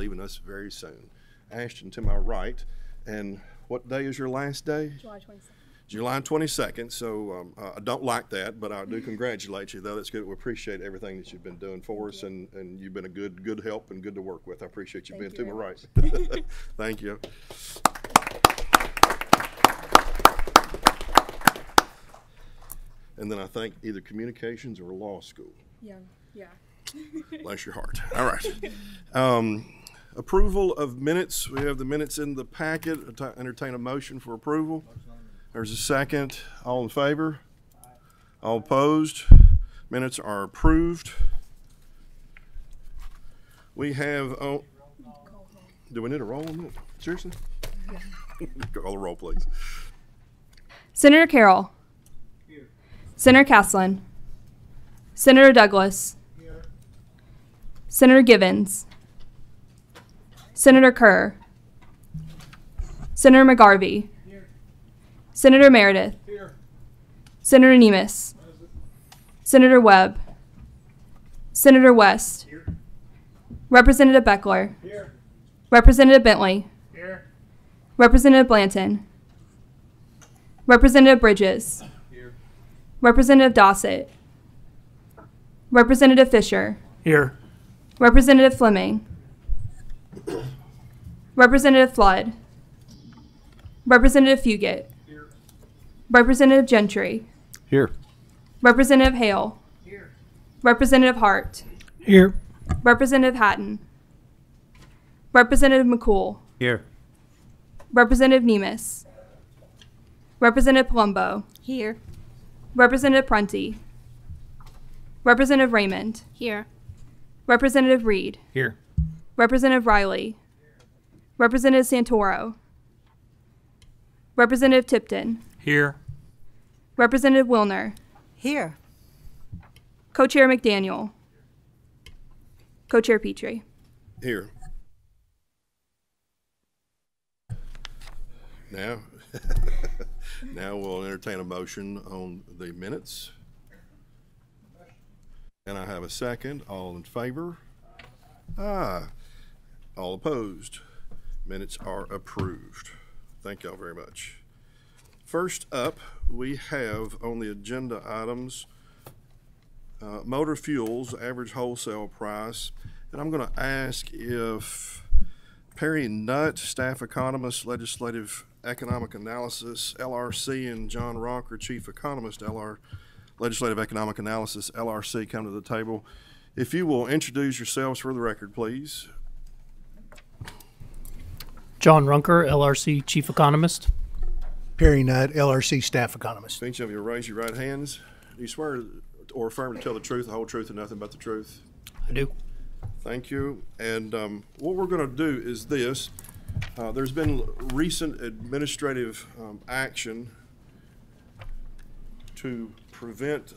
leaving us very soon. Ashton to my right, and what day is your last day? July 27th. July 22nd, so um, uh, I don't like that, but I do congratulate you, though. That's good. We appreciate everything that you've been doing for us, and, and you've been a good good help and good to work with. I appreciate you being Thank to you my very right. Thank you. And then I think either communications or law school. Yeah, yeah. Bless your heart. All right. Um, approval of minutes. We have the minutes in the packet. Ent- Entertain a motion for approval. There's a second. All in favor? All opposed? Minutes are approved. We have, oh, do we need a roll on that? Seriously? Call the roll, please. Senator Carroll. Here. Senator Castlen. Senator Douglas. Here. Senator Givens. Senator Kerr. Senator McGarvey. Senator Meredith. Senator Nemes. Senator Webb. Senator West. Representative Bechler. Representative Bentley. Representative Blanton. Representative Bridges. Representative Dossett. Representative Fisher. Here. Representative Fleming. Representative Flood. Representative Fugate. Representative Gentry. Here. Representative Hale. Here. Representative Hart. Here. Representative Hatton. Representative McCool. Here. Representative Nemes. Representative Palumbo. Here. Representative Prunty. Representative Raymond. Here. Representative Reed. Here. Representative Riley. Representative Santoro. Representative Tipton. Here. Representative Willner. Here. Co-Chair McDaniel. Co-Chair Petrie. Here. Now, now we'll entertain a motion on the minutes. And I have a second. All in favor? Ah. All opposed? Minutes are approved. Thank y'all very much. First up, we have on the agenda items, uh, motor fuels, average wholesale price. And I'm going to ask if Perry Nutt, staff economist, legislative economic analysis, LRC, and John Rocker, chief economist, LR, legislative economic analysis, LRC, come to the table. If you will introduce yourselves for the record, please. John Runker, LRC Chief Economist. Perry Nutt, LRC Staff Economist. Each of you raise your right hands. Do you swear or affirm to tell the truth, the whole truth, and nothing but the truth? I do. Thank you. And um, what we're going to do is this. Uh, There's been recent administrative um, action to prevent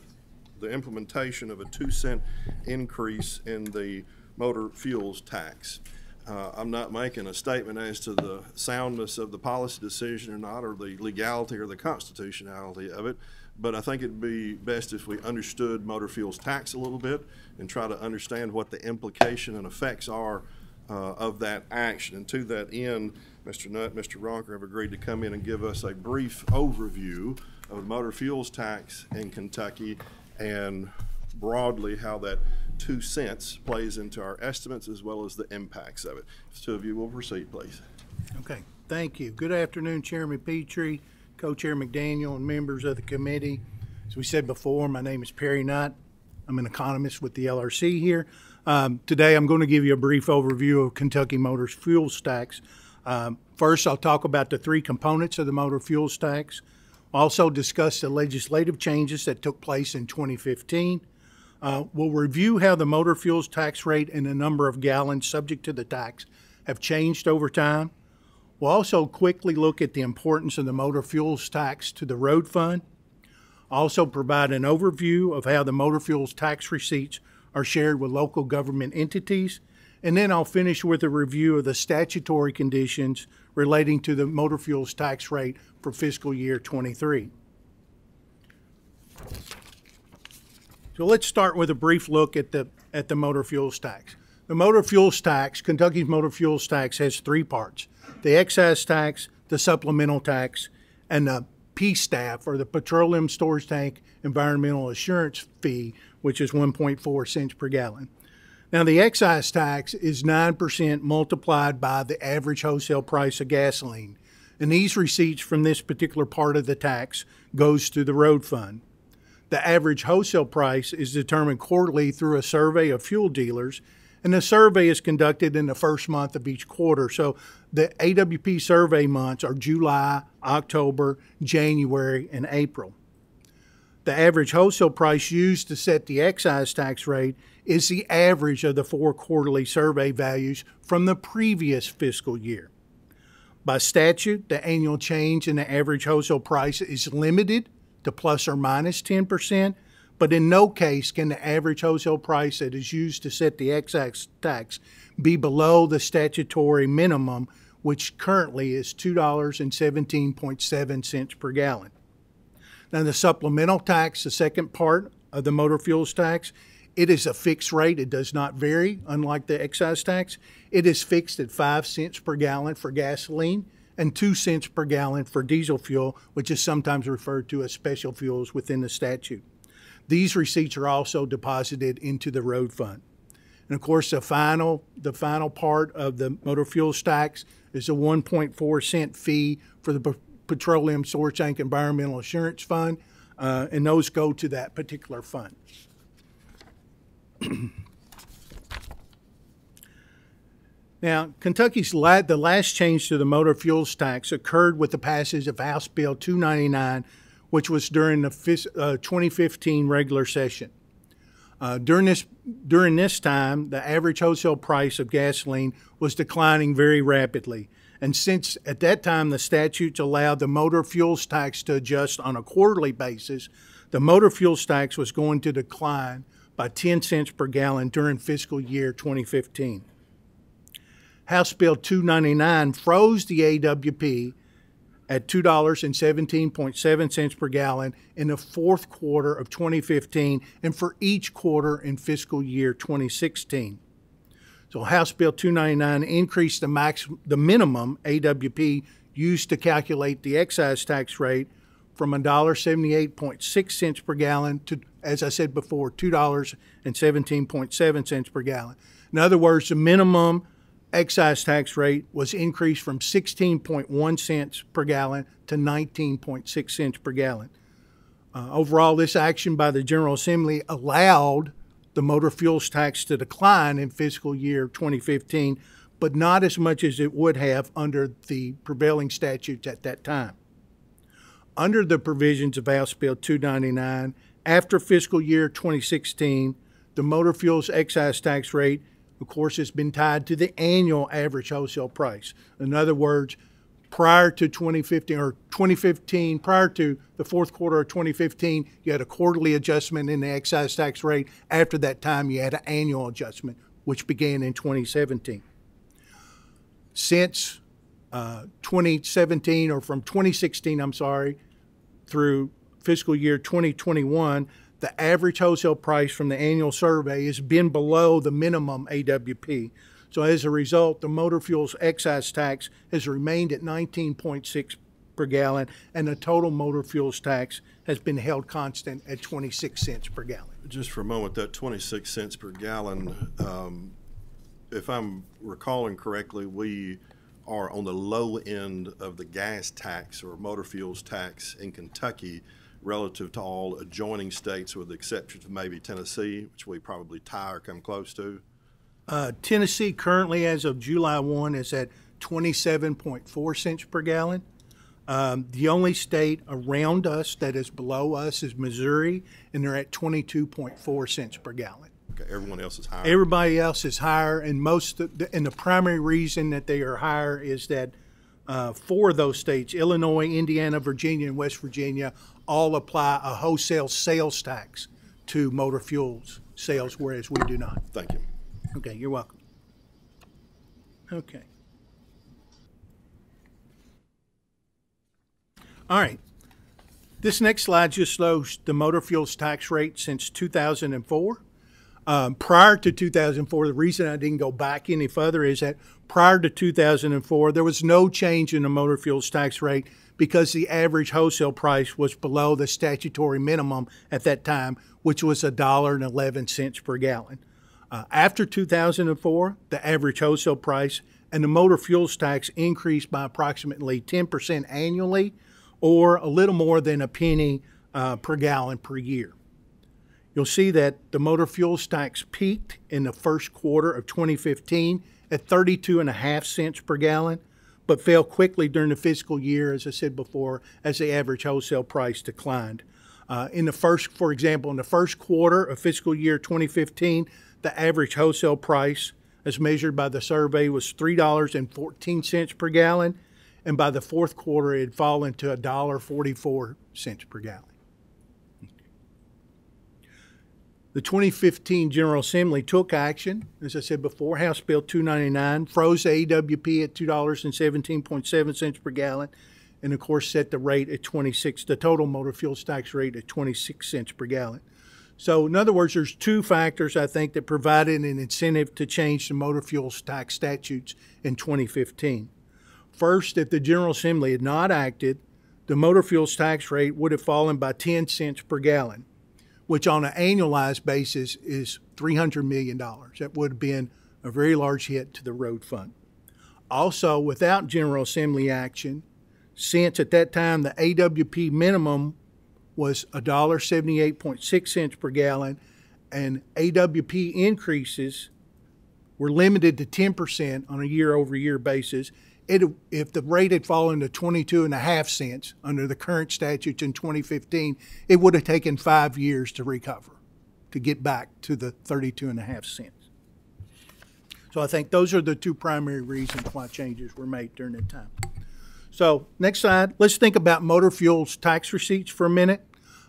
the implementation of a two cent increase in the motor fuels tax. Uh, I'm not making a statement as to the soundness of the policy decision or not, or the legality or the constitutionality of it, but I think it'd be best if we understood motor fuels tax a little bit and try to understand what the implication and effects are uh, of that action. And to that end, Mr. Nutt, Mr. Ronker have agreed to come in and give us a brief overview of the motor fuels tax in Kentucky and broadly how that two cents plays into our estimates as well as the impacts of it. If two of you will proceed, please. Okay, thank you. Good afternoon, Chairman Petrie, Co-Chair McDaniel, and members of the committee. As we said before, my name is Perry Nutt. I'm an economist with the LRC here. Um, today, I'm going to give you a brief overview of Kentucky Motors fuel stacks. Um, first, I'll talk about the three components of the motor fuels stacks. I'll also discuss the legislative changes that took place in 2015. Uh, we'll review how the motor fuels tax rate and the number of gallons subject to the tax have changed over time. We'll also quickly look at the importance of the motor fuels tax to the road fund. Also provide an overview of how the motor fuels tax receipts are shared with local government entities. And then I'll finish with a review of the statutory conditions relating to the motor fuels tax rate for fiscal year 23. So let's start with a brief look at the, at the motor fuels tax. The motor fuels tax, Kentucky's motor fuels tax has three parts. The excise tax, the supplemental tax, and the P-staff, or the Petroleum Storage Tank Environmental Assurance Fee, which is 1.4 cents per gallon. Now, the excise tax is 9% multiplied by the average wholesale price of gasoline. And these receipts from this particular part of the tax goes to the road fund. The average wholesale price is determined quarterly through a survey of fuel dealers, and the survey is conducted in the first month of each quarter. So the AWP survey months are July, October, January, and April. The average wholesale price used to set the excise tax rate is the average of the four quarterly survey values from the previous fiscal year. By statute, the annual change in the average wholesale price is limited to plus or minus 10%, but in no case can the average wholesale price that is used to set the excise tax be below the statutory minimum, which currently is $2.17.7 per gallon. Now, the supplemental tax, the second part of the motor fuels tax, it is a fixed rate. It does not vary, unlike the excise tax. It is fixed at 5 cents per gallon for gasoline and 2 cents per gallon for diesel fuel, which is sometimes referred to as special fuels within the statute. These receipts are also deposited into the road fund. And of course, the final, the final part of the motor fuel tax is a 1.4 cent fee for the Petroleum Source Tank Environmental Assurance Fund, uh, and those go to that particular fund. Now, Kentucky's la- the last change to the motor fuels tax occurred with the passage of House Bill 299, which was during the uh, 2015 regular session. Uh, during this during this time, the average wholesale price of gasoline was declining very rapidly, and since at that time the statutes allowed the motor fuels tax to adjust on a quarterly basis, the motor fuels tax was going to decline by 10 cents per gallon during fiscal year 2015. House Bill 299 froze the AWP at $2.17.7 per gallon in the fourth quarter of 2015 and for each quarter in fiscal year 2016. So House Bill 299 increased the max the minimum AWP used to calculate the excise tax rate from $1.78.6 per gallon to as I said before $2.17.7 per gallon. In other words, the minimum excise tax rate was increased from 16.1 cents per gallon to 19.6 cents per gallon. Uh, overall, this action by the General Assembly allowed the motor fuels tax to decline in fiscal year 2015, but not as much as it would have under the prevailing statutes at that time. Under the provisions of House Bill 299, after fiscal year 2016, the motor fuels excise tax rate of course, it's been tied to the annual average wholesale price. In other words, prior to 2015 or 2015, prior to the fourth quarter of 2015, you had a quarterly adjustment in the excise tax rate. After that time, you had an annual adjustment, which began in 2017. Since uh, 2017, or from 2016, I'm sorry, through fiscal year 2021, the average wholesale price from the annual survey has been below the minimum AWP. So as a result, the motor fuels excise tax has remained at 19.6 per gallon, and the total motor fuels tax has been held constant at 26 cents per gallon. Just for a moment, that 26 cents per gallon, um, if I'm recalling correctly, we are on the low end of the gas tax or motor fuels tax in Kentucky relative to all adjoining states with the exception of maybe Tennessee, which we probably tie or come close to. Uh, Tennessee currently, as of July 1, is at 27.4 cents per gallon. Um, the only state around us that is below us is Missouri, and they're at 22.4 cents per gallon. Okay, everyone else is higher. Everybody else is higher, and most of the, and the primary reason that they are higher is that uh, four of those states, Illinois, Indiana, Virginia, and West Virginia, all apply a wholesale sales tax to motor fuels sales, whereas we do not. Thank you. Okay, you're welcome. Okay. All right. This next slide just shows the motor fuels tax rate since 2004. Um, prior to 2004, the reason I didn't go back any further is that prior to 2004, there was no change in the motor fuels tax rate because the average wholesale price was below the statutory minimum at that time, which was $1.11 per gallon. Uh, after 2004, the average wholesale price and the motor fuels tax increased by approximately 10% annually or a little more than a penny uh, per gallon per year. You'll see that the motor fuels tax peaked in the first quarter of 2015 at 32 and a half cents per gallon, but fell quickly during the fiscal year, as I said before, as the average wholesale price declined. Uh, in the first, for example, in the first quarter of fiscal year 2015, the average wholesale price, as measured by the survey, was $3.14 per gallon, and by the fourth quarter, it had fallen to $1.44 per gallon. The 2015 General Assembly took action, as I said before, House Bill 299, froze AWP at $2.17.7 per gallon, and of course set the rate at 26, the total motor fuels tax rate at 26 cents per gallon. So, in other words, there's two factors I think that provided an incentive to change the motor fuels tax statutes in 2015. First, if the General Assembly had not acted, the motor fuels tax rate would have fallen by 10 cents per gallon which on an annualized basis is $300 million. That would have been a very large hit to the road fund. Also, without General Assembly action, since at that time the AWP minimum was $1.78.6 cents per gallon, and AWP increases were limited to 10% on a year over year basis, it, if the rate had fallen to 22 and a half cents under the current statutes in 2015, it would have taken five years to recover, to get back to the 32 and a half cents. So I think those are the two primary reasons why changes were made during that time. So next slide, let's think about motor fuels tax receipts for a minute.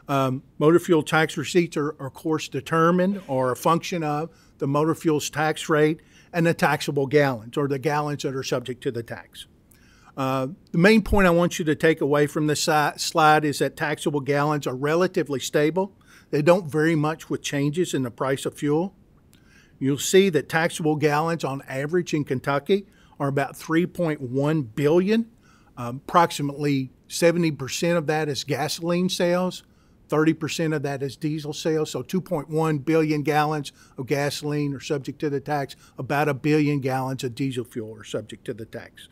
Um, motor fuel tax receipts are, are, of course, determined or a function of the motor fuels tax rate and the taxable gallons, or the gallons that are subject to the tax. Uh, the main point I want you to take away from this slide is that taxable gallons are relatively stable. They don't vary much with changes in the price of fuel. You'll see that taxable gallons on average in Kentucky are about 3.1 billion. Um, approximately 70% of that is gasoline sales. 30% of that is diesel sales, so 2.1 billion gallons of gasoline are subject to the tax. About a billion gallons of diesel fuel are subject to the tax.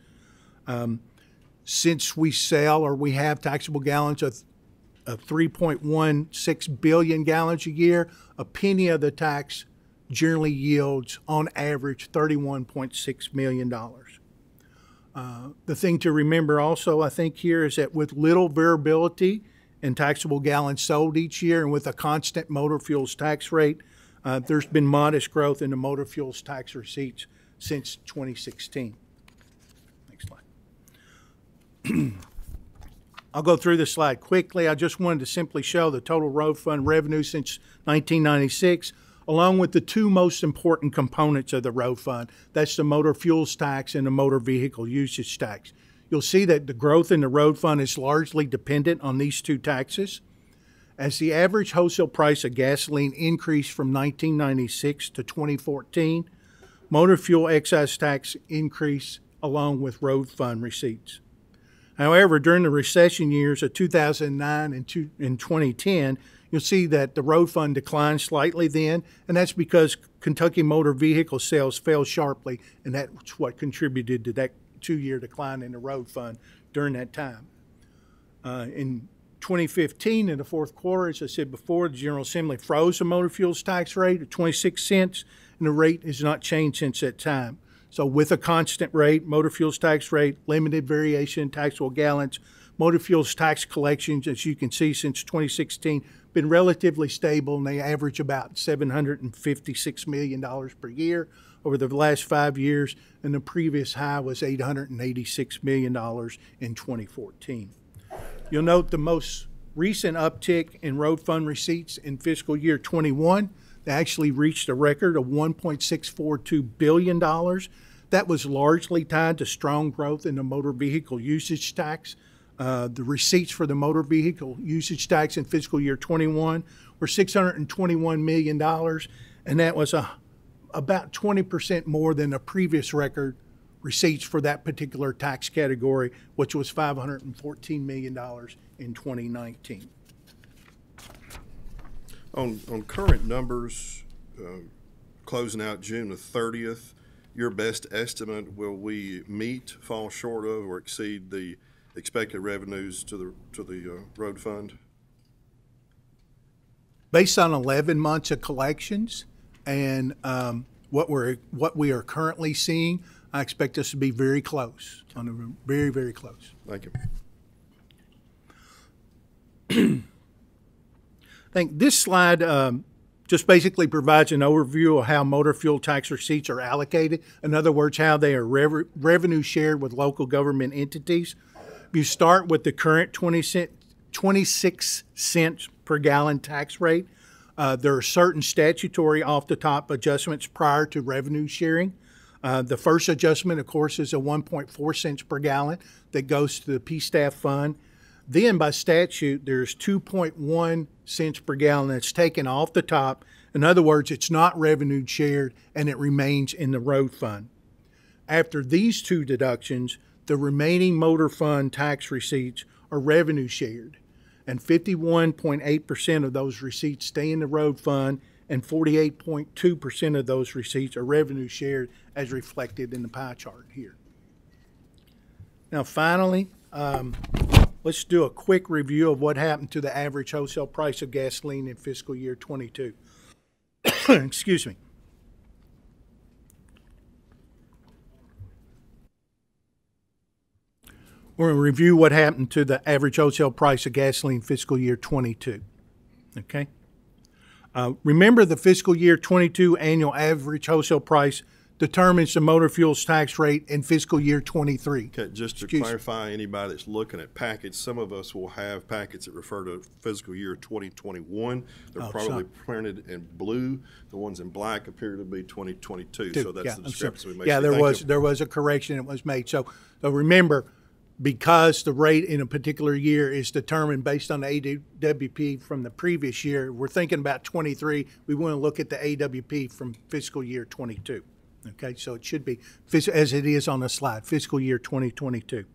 Um, since we sell or we have taxable gallons of, of 3.16 billion gallons a year, a penny of the tax generally yields, on average, $31.6 million. Uh, the thing to remember also, I think, here is that with little variability, in taxable gallons sold each year, and with a constant motor fuels tax rate, uh, there's been modest growth in the motor fuels tax receipts since 2016. Next slide. I'll go through this slide quickly. I just wanted to simply show the total road fund revenue since 1996, along with the two most important components of the road fund. That's the motor fuels tax and the motor vehicle usage tax. You'll see that the growth in the road fund is largely dependent on these two taxes. As the average wholesale price of gasoline increased from 1996 to 2014, motor fuel excise tax increased along with road fund receipts. However, during the recession years of 2009 and, two, and 2010, you'll see that the road fund declined slightly then, and that's because Kentucky motor vehicle sales fell sharply, and that's what contributed to that two-year decline in the road fund during that time. Uh, in 2015, in the fourth quarter, as I said before, the General Assembly froze the motor fuels tax rate at 26 cents, and the rate has not changed since that time. So, with a constant rate, motor fuels tax rate, limited variation in taxable gallons, motor fuels tax collections, as you can see since 2016, been relatively stable, and they average about $756 million per year over the last five years, and the previous high was $886 million in 2014. You'll note the most recent uptick in road fund receipts in fiscal year 21. They actually reached a record of $1.642 billion. That was largely tied to strong growth in the motor vehicle usage tax. Uh, the receipts for the motor vehicle usage tax in fiscal year 21 were $621 million, and that was a, about 20% more than the previous record receipts for that particular tax category, which was $514 million in 2019. On, on current numbers, uh, closing out June the thirtieth, your best estimate, will we meet, fall short of, or exceed the expected revenues to the, to the, uh, road fund? based on 11 months of collections and um, what we're what we are currently seeing, I expect us to be very close on a very very close. Thank you. I think this slide um, just basically provides an overview of how motor fuel tax receipts are allocated. In other words, how they are rev- revenue shared with local government entities. You start with the current 20 cent, 26 cents per gallon tax rate. Uh, there are certain statutory off the top adjustments prior to revenue sharing. Uh, the first adjustment, of course, is a 1.4 cents per gallon that goes to the P staff fund. Then by statute, there's 2.1 cents per gallon that's taken off the top. In other words, it's not revenue shared and it remains in the road fund. After these two deductions, the remaining motor fund tax receipts are revenue shared. And 51.8% of those receipts stay in the road fund, and 48.2% of those receipts are revenue shared as reflected in the pie chart here. Now, finally, um, let's do a quick review of what happened to the average wholesale price of gasoline in fiscal year 22. Excuse me. We're going to review what happened to the average wholesale price of gasoline fiscal year 22. Okay? Uh, remember, the fiscal year 22 annual average wholesale price determines the motor fuels tax rate in fiscal year 23. Okay, just to Excuse- clarify, anybody that's looking at packets, some of us will have packets that refer to fiscal year twenty twenty-one. They're Oh, probably sorry. printed in blue. The ones in black appear to be twenty twenty-two, Two. so that's Yeah, the discrepancy we made. Yeah, there was, you. there was a correction that was made. So, so remember, because the rate in a particular year is determined based on the AWP from the previous year, we're thinking about twenty-three, we want to look at the AWP from fiscal year twenty-two. Okay, so it should be, as it is on the slide, fiscal year twenty twenty-two.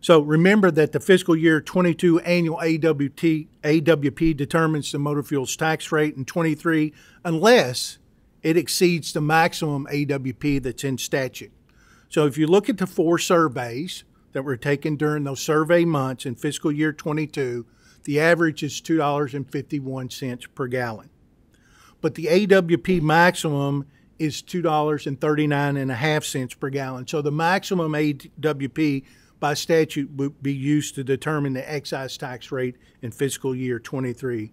So remember that the fiscal year 22 annual AWT, AWP determines the motor fuels tax rate in 23 unless it exceeds the maximum AWP that's in statute. So if you look at the four surveys that were taken during those survey months in fiscal year 22, the average is $2.51 per gallon. But the AWP maximum is $2.39.5 per gallon. So the maximum AWP by statute would be used to determine the excise tax rate in fiscal year 23.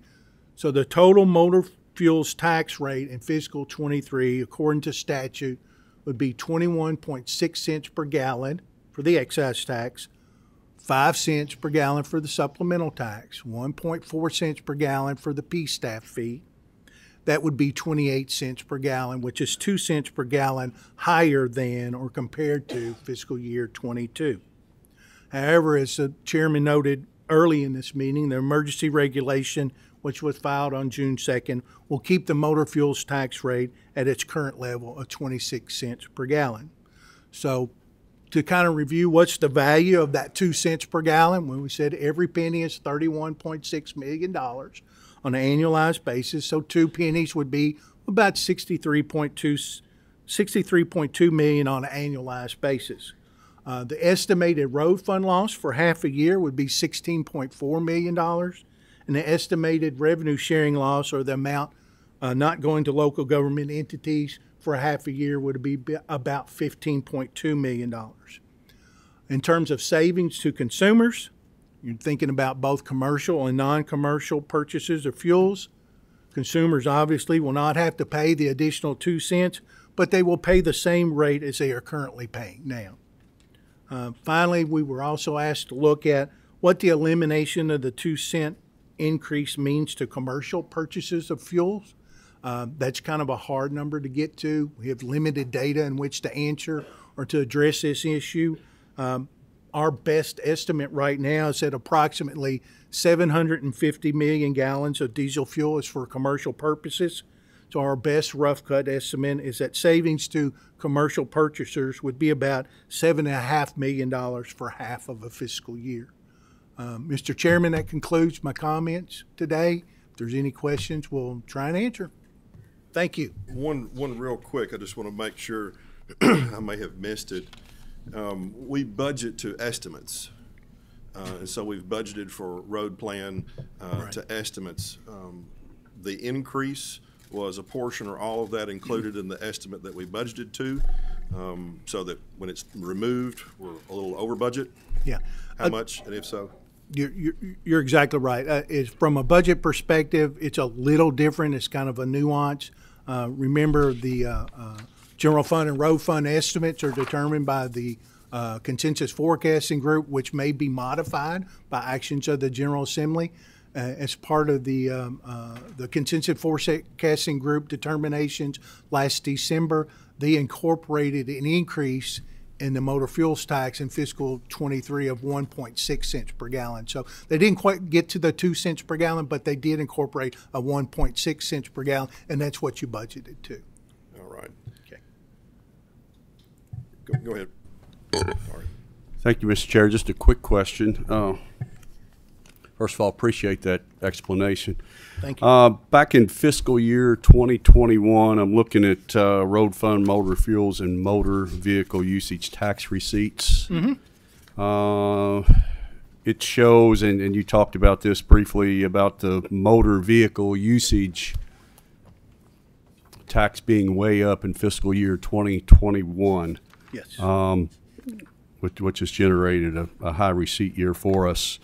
So the total motor fuels tax rate in fiscal 23, according to statute, would be 21.6 cents per gallon for the excise tax, 5 cents per gallon for the supplemental tax, 1.4 cents per gallon for the P staff fee. That would be 28 cents per gallon, which is 2 cents per gallon higher than or compared to fiscal year 22. However, as the chairman noted early in this meeting, the emergency regulation, which was filed on June 2nd, will keep the motor fuels tax rate at its current level of 26 cents per gallon. So, to kind of review what's the value of that 2 cents per gallon, when we said every penny is $31.6 million on an annualized basis, so two pennies would be about 63.2 63.2 million on an annualized basis. Uh, the estimated road fund loss for half a year would be $16.4 million, and the estimated revenue sharing loss, or the amount uh, not going to local government entities for a half a year, would be be- about $15.2 million. In terms of savings to consumers, you're thinking about both commercial and non commercial purchases of fuels. Consumers obviously will not have to pay the additional two cents, but they will pay the same rate as they are currently paying now. Uh, finally, we were also asked to look at what the elimination of the two cent increase means to commercial purchases of fuels. Uh, that's kind of a hard number to get to. We have limited data in which to answer or to address this issue. Um, our best estimate right now is that approximately 750 million gallons of diesel fuel is for commercial purposes. So our best rough cut estimate is that savings to commercial purchasers would be about seven and a half million dollars for half of a fiscal year. Um, Mr. Chairman, that concludes my comments today. If there's any questions, we'll try and answer. Thank you. One, one real quick, I just want to make sure, I may have missed it. Um, we budget to estimates. Uh, and so we've budgeted for road plan, uh, to estimates. Um, the increase was a portion or all of that included in the estimate that we budgeted to. Um, so that when it's removed, we're a little over budget. Yeah. How much, and if so? You're, you're, you're exactly right. Uh, is from a budget perspective, it's a little different. It's kind of a nuance. Uh, remember, the uh, uh, general fund and road fund estimates are determined by the uh, consensus forecasting group, which may be modified by actions of the General Assembly. Uh, as part of the um, the consensus forecasting group determinations last December, they incorporated an increase in the motor fuels tax in fiscal '23 of 1.6 cents per gallon. So they didn't quite get to the two cents per gallon, but they did incorporate a 1.6 cents per gallon, and that's what you budgeted to. All right. Okay. Go, go ahead. All right. Thank you, Mr. Chair. Just a quick question. Uh, First of all, appreciate that explanation. Thank you. Uh, Back in fiscal year 2021, I'm looking at uh, road fund motor fuels and motor vehicle usage tax receipts. Uh, It shows, and and you talked about this briefly, about the motor vehicle usage tax being way up in fiscal year 2021 yes. which, which has generated a, a high receipt year for us.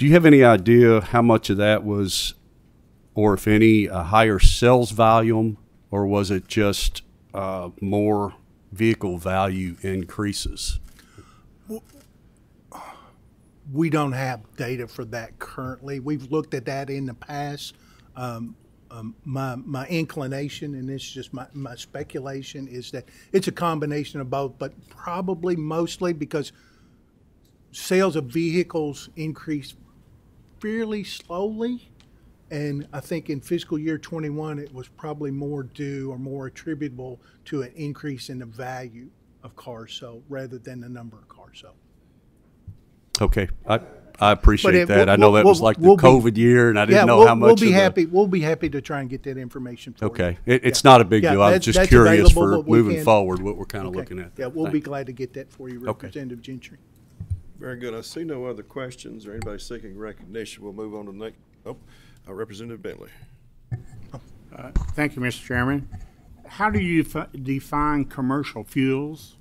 Do you have any idea how much of that was, or if any, a higher sales volume, or was it just uh, more vehicle value increases? we don't have data for that currently. We've looked at that in the past. Um, um, my, my inclination, and this is just my, my speculation, is that it's a combination of both, but probably mostly because sales of vehicles increased fairly slowly. And I think in fiscal year '21, it was probably more due or more attributable to an increase in the value of cars sold rather than the number of cars sold. Okay, I, I appreciate it- that. I we'll- know that we'll- was like the we'll be- COVID year, and I didn't know we'll, how much. we'll be of the- happy. We'll be happy to try and get that information for you. Okay, it, it's Yeah. not a big Yeah, deal. I was that's- just curious for moving can- forward, what we're kind of Okay. looking at. Yeah, we'll be glad to get that for you, Representative Gentry. Very good. I see no other questions or anybody seeking recognition. We'll move on to the next, oh, uh, Representative Bentley. Thank you, Mr. Chairman. How do you defi- define commercial fuels?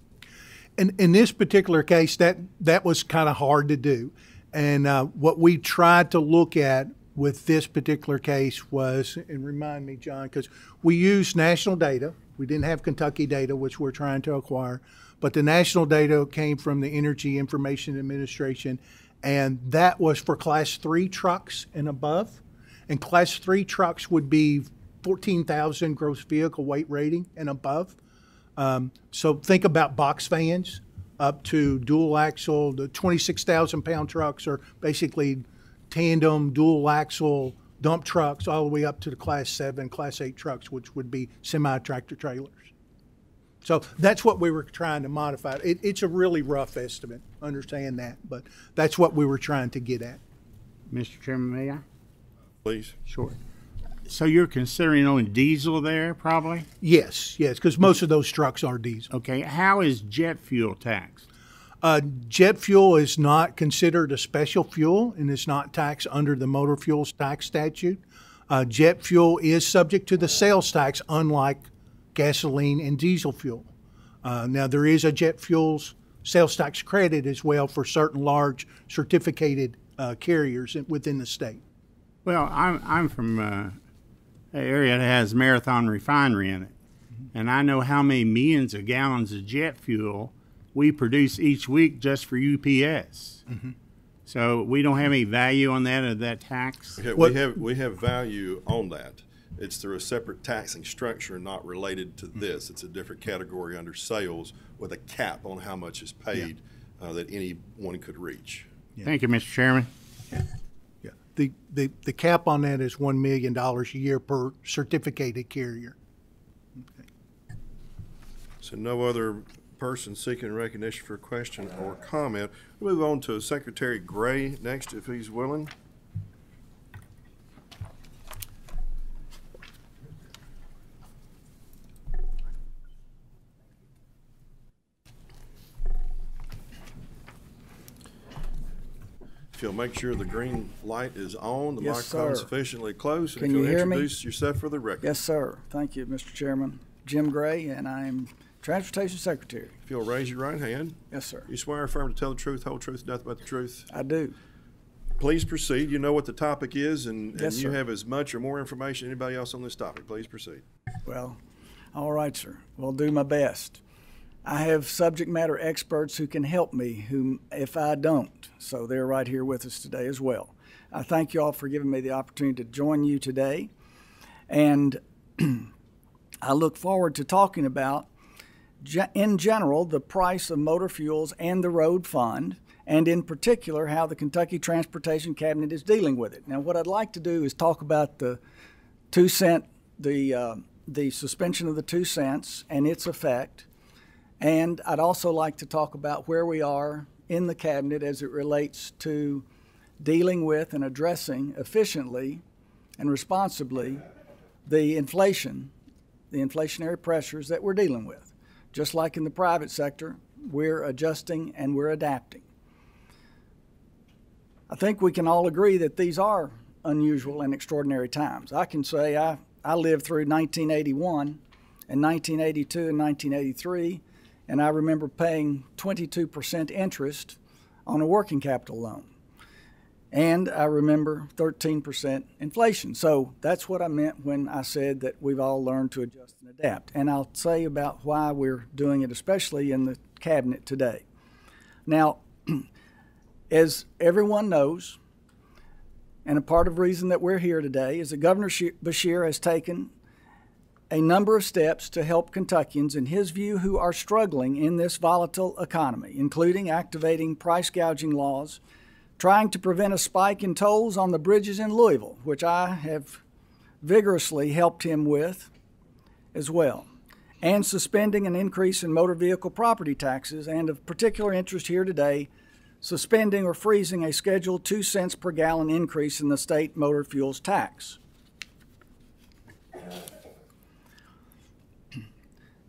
In, in this particular case, that, that was kind of hard to do. And uh, what we tried to look at with this particular case was, and remind me, John, because we used national data. We didn't have Kentucky data, which we're trying to acquire. But the national data came from the Energy Information Administration, and that was for class three trucks and above. And class three trucks would be 14,000 gross vehicle weight rating and above. Um, so think about box vans up to dual axle. The 26,000 pound trucks are basically tandem dual axle dump trucks, all the way up to the class seven, class eight trucks, which would be semi tractor trailers. So that's what we were trying to modify. It, it's a really rough estimate, understand that, but that's what we were trying to get at. Mr. Chairman, may I? Please. Sure. So you're considering only diesel there, probably? Yes, yes, because most of those trucks are diesel. Okay, how is jet fuel taxed? Uh, jet fuel is not considered a special fuel and is not taxed under the motor fuels tax statute. Uh, jet fuel is subject to the sales tax, unlike gasoline and diesel fuel. Uh, now, there is a jet fuels sales tax credit as well for certain large certificated uh, carriers within the state. Well, I'm, I'm from uh, an area that has Marathon Refinery in it. And I know how many millions of gallons of jet fuel we produce each week just for UPS. So we don't have any value on that of that tax? Okay, we have, we have value on that. It's through a separate taxing structure, not related to this. It's a different category under sales with a cap on how much is paid uh, that anyone could reach. Thank you, Mr. Chairman. Yeah. the, the, the cap on that is $1 million a year per certificated carrier. So no other person seeking recognition for a question or comment. We'll Move on to Secretary Gray next, if he's willing. If you'll make sure the green light is on, the Yes, microphone sir. sufficiently close. and Can if you you'll hear me? Introduce yourself for the record. Yes, sir. Thank you, Mr. Chairman. Jim Gray, and I'm Transportation Secretary. If you'll raise your right hand, Yes, sir. you swear or affirm to tell the truth, whole truth, nothing but the truth. I do. Please proceed. You know what the topic is, and, and Yes, you sir. have as much or more information than anybody else on this topic. Please proceed. Well, all right, sir. We'll do my best. I have subject matter experts who can help me whom if I don't. So they're right here with us today as well. I thank you all for giving me the opportunity to join you today. And I look forward to talking about, in general, the price of motor fuels and the road fund, and in particular, how the Kentucky Transportation Cabinet is dealing with it. Now, what I'd like to do is talk about the two cent, the, uh, the suspension of the two cents and its effect. And I'd also like to talk about where we are in the cabinet as it relates to dealing with and addressing efficiently and responsibly the inflation, the inflationary pressures that we're dealing with. Just like in the private sector, we're adjusting and we're adapting. I think we can all agree that these are unusual and extraordinary times. I can say I, I lived through 1981 and 1982 and 1983, and I remember paying 22% interest on a working capital loan. And I remember 13% inflation. So that's what I meant when I said that we've all learned to adjust and adapt. And I'll say about why we're doing it, especially in the cabinet today. Now, as everyone knows, and a part of the reason that we're here today is that Governor Beshear has taken a number of steps to help Kentuckians, in his view, who are struggling in this volatile economy, including activating price gouging laws, trying to prevent a spike in tolls on the bridges in Louisville, which I have vigorously helped him with as well, and suspending an increase in motor vehicle property taxes, and of particular interest here today, suspending or freezing a scheduled 2 cents per gallon increase in the state motor fuels tax.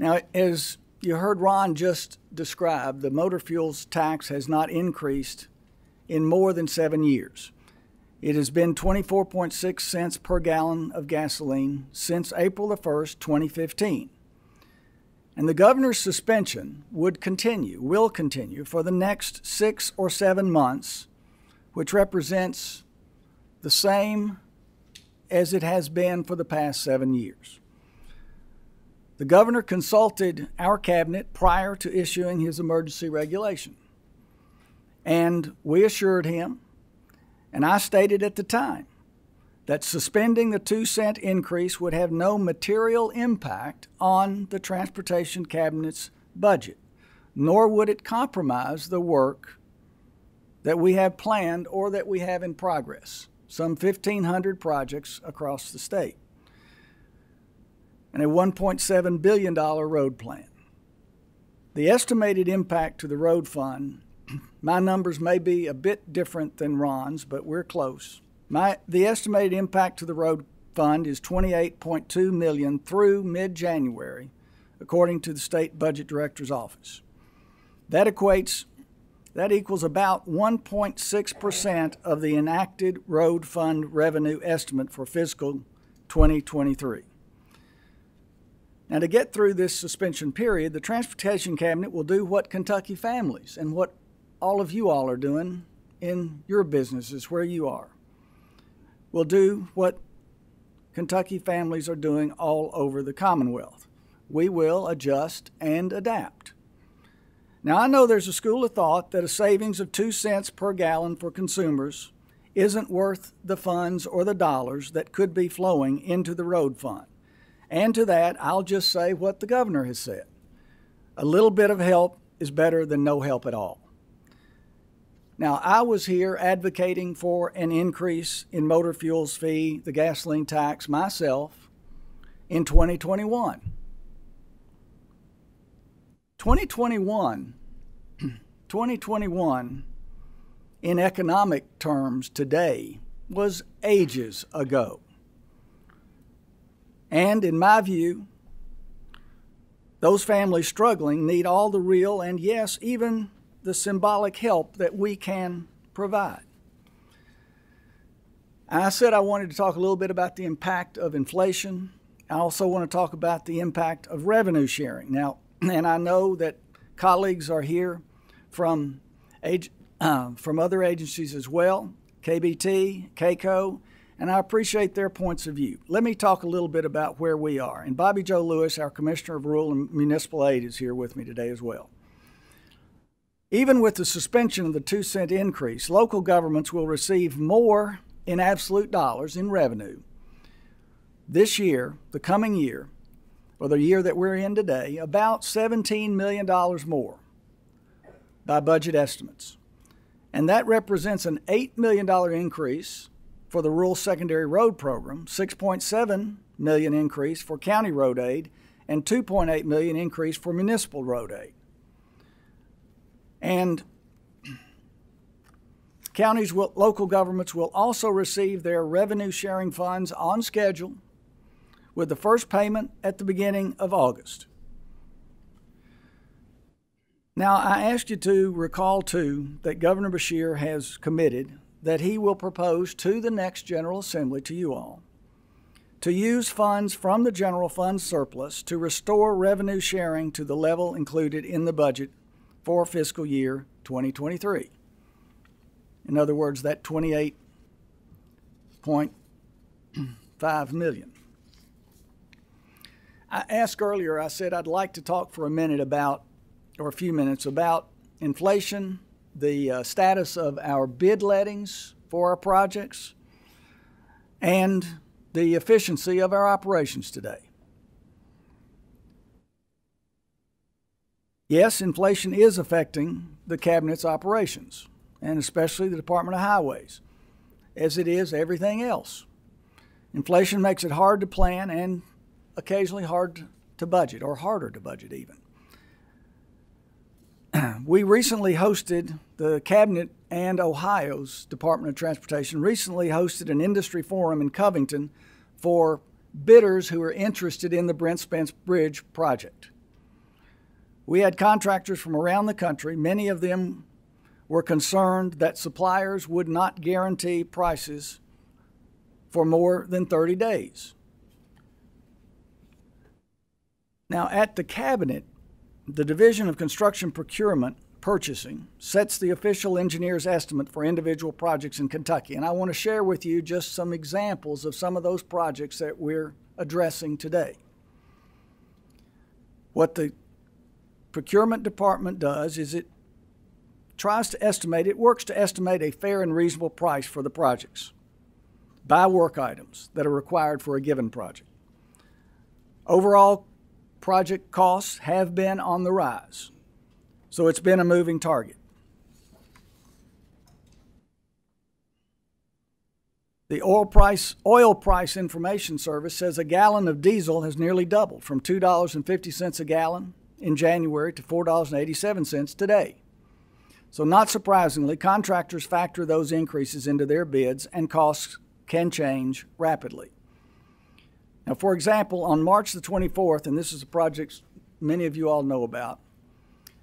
Now, as you heard Ron just describe, the motor fuels tax has not increased in more than seven years. It has been 24.6 cents per gallon of gasoline since April the 1st, 2015. And the governor's suspension would continue, will continue for the next six or seven months, which represents the same as it has been for the past seven years. The governor consulted our cabinet prior to issuing his emergency regulation. And we assured him, and I stated at the time, that suspending the two cent increase would have no material impact on the Transportation Cabinet's budget, nor would it compromise the work that we have planned or that we have in progress, some 1,500 projects across the state, and a $1.7 billion road plan. The estimated impact to the road fund my numbers may be a bit different than Ron's, but we're close. My, the estimated impact to the road fund is 28.2 million through mid-January, according to the state budget director's office. That equates that equals about 1.6% of the enacted road fund revenue estimate for fiscal 2023. Now, to get through this suspension period, the Transportation Cabinet will do what Kentucky families and what all of you all are doing in your businesses where you are. We'll do what Kentucky families are doing all over the Commonwealth. We will adjust and adapt. Now, I know there's a school of thought that a savings of two cents per gallon for consumers isn't worth the funds or the dollars that could be flowing into the road fund. And to that, I'll just say what the governor has said a little bit of help is better than no help at all. Now, I was here advocating for an increase in motor fuels fee, the gasoline tax myself in 2021. 2021, 2021 in economic terms today was ages ago. And in my view, those families struggling need all the real and, yes, even the symbolic help that we can provide. I said I wanted to talk a little bit about the impact of inflation. I also want to talk about the impact of revenue sharing. Now, and I know that colleagues are here from, uh, from other agencies as well, KBT, KACo, and I appreciate their points of view. Let me talk a little bit about where we are. And Bobby Joe Lewis, our Commissioner of Rural and Municipal Aid, is here with me today as well. Even with the suspension of the two cent increase, local governments will receive more in absolute dollars in revenue this year, the coming year, or the year that we're in today, about $17 million more by budget estimates. And that represents an $8 million increase for the rural secondary road program, 6.7 million increase for county road aid, and 2.8 million increase for municipal road aid. And counties will, local governments will also receive their revenue sharing funds on schedule with the first payment at the beginning of August. Now, I asked you to recall too that Governor Beshear has committed that he will propose to the next General Assembly, to you all, to use funds from the general fund surplus to restore revenue sharing to the level included in the budget for fiscal year 2023. In other words, that 28.5 million. I asked earlier, I said I'd like to talk for a minute about, or a few minutes, about inflation the uh, status of our bid lettings for our projects, and the efficiency of our operations today. Yes, inflation is affecting the Cabinet's operations, and especially the Department of Highways, as it is everything else. Inflation makes it hard to plan and occasionally hard to budget, or harder to budget even. we recently hosted the Cabinet and Ohio's Department of Transportation recently hosted an industry forum in Covington for bidders who are interested in the Brent Spence Bridge project. We had contractors from around the country. Many of them were concerned that suppliers would not guarantee prices for more than 30 days. Now, at the cabinet, the Division of Construction Procurement Purchasing sets the official engineer's estimate for individual projects in Kentucky. And I want to share with you just some examples of some of those projects that we're addressing today. What the procurement department does is it tries to estimate, it works to estimate a fair and reasonable price for the projects by work items that are required for a given project. Overall project costs have been on the rise. So it's been a moving target. The oil price, oil price information service says a gallon of diesel has nearly doubled from $2.50 a gallon in January to $4.87 today. So, not surprisingly, contractors factor those increases into their bids, and costs can change rapidly. Now, for example, on March the 24th, and this is a project many of you all know about,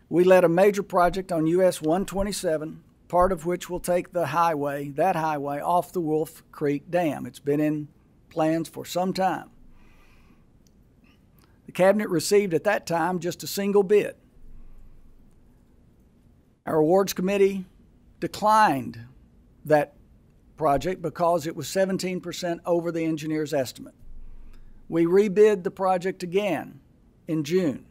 we led a major project on US 127, part of which will take the highway, that highway, off the Wolf Creek Dam. It's been in plans for some time. The Cabinet received at that time just a single bid. Our awards committee declined that project because it was 17% over the engineer's estimate. We rebid the project again in June.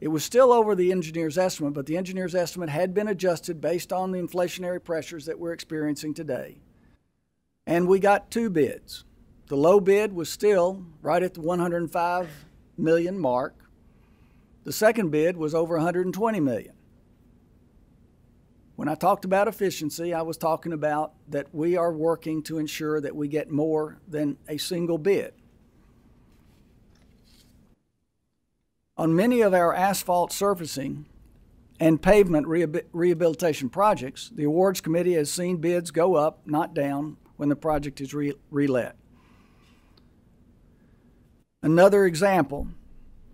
It was still over the engineer's estimate, but the engineer's estimate had been adjusted based on the inflationary pressures that we're experiencing today. And we got two bids. The low bid was still right at the 105 million mark. The second bid was over 120 million. When I talked about efficiency, I was talking about that we are working to ensure that we get more than a single bid. On many of our asphalt surfacing and pavement rehabi- rehabilitation projects, the awards committee has seen bids go up, not down, when the project is re- relet. Another example,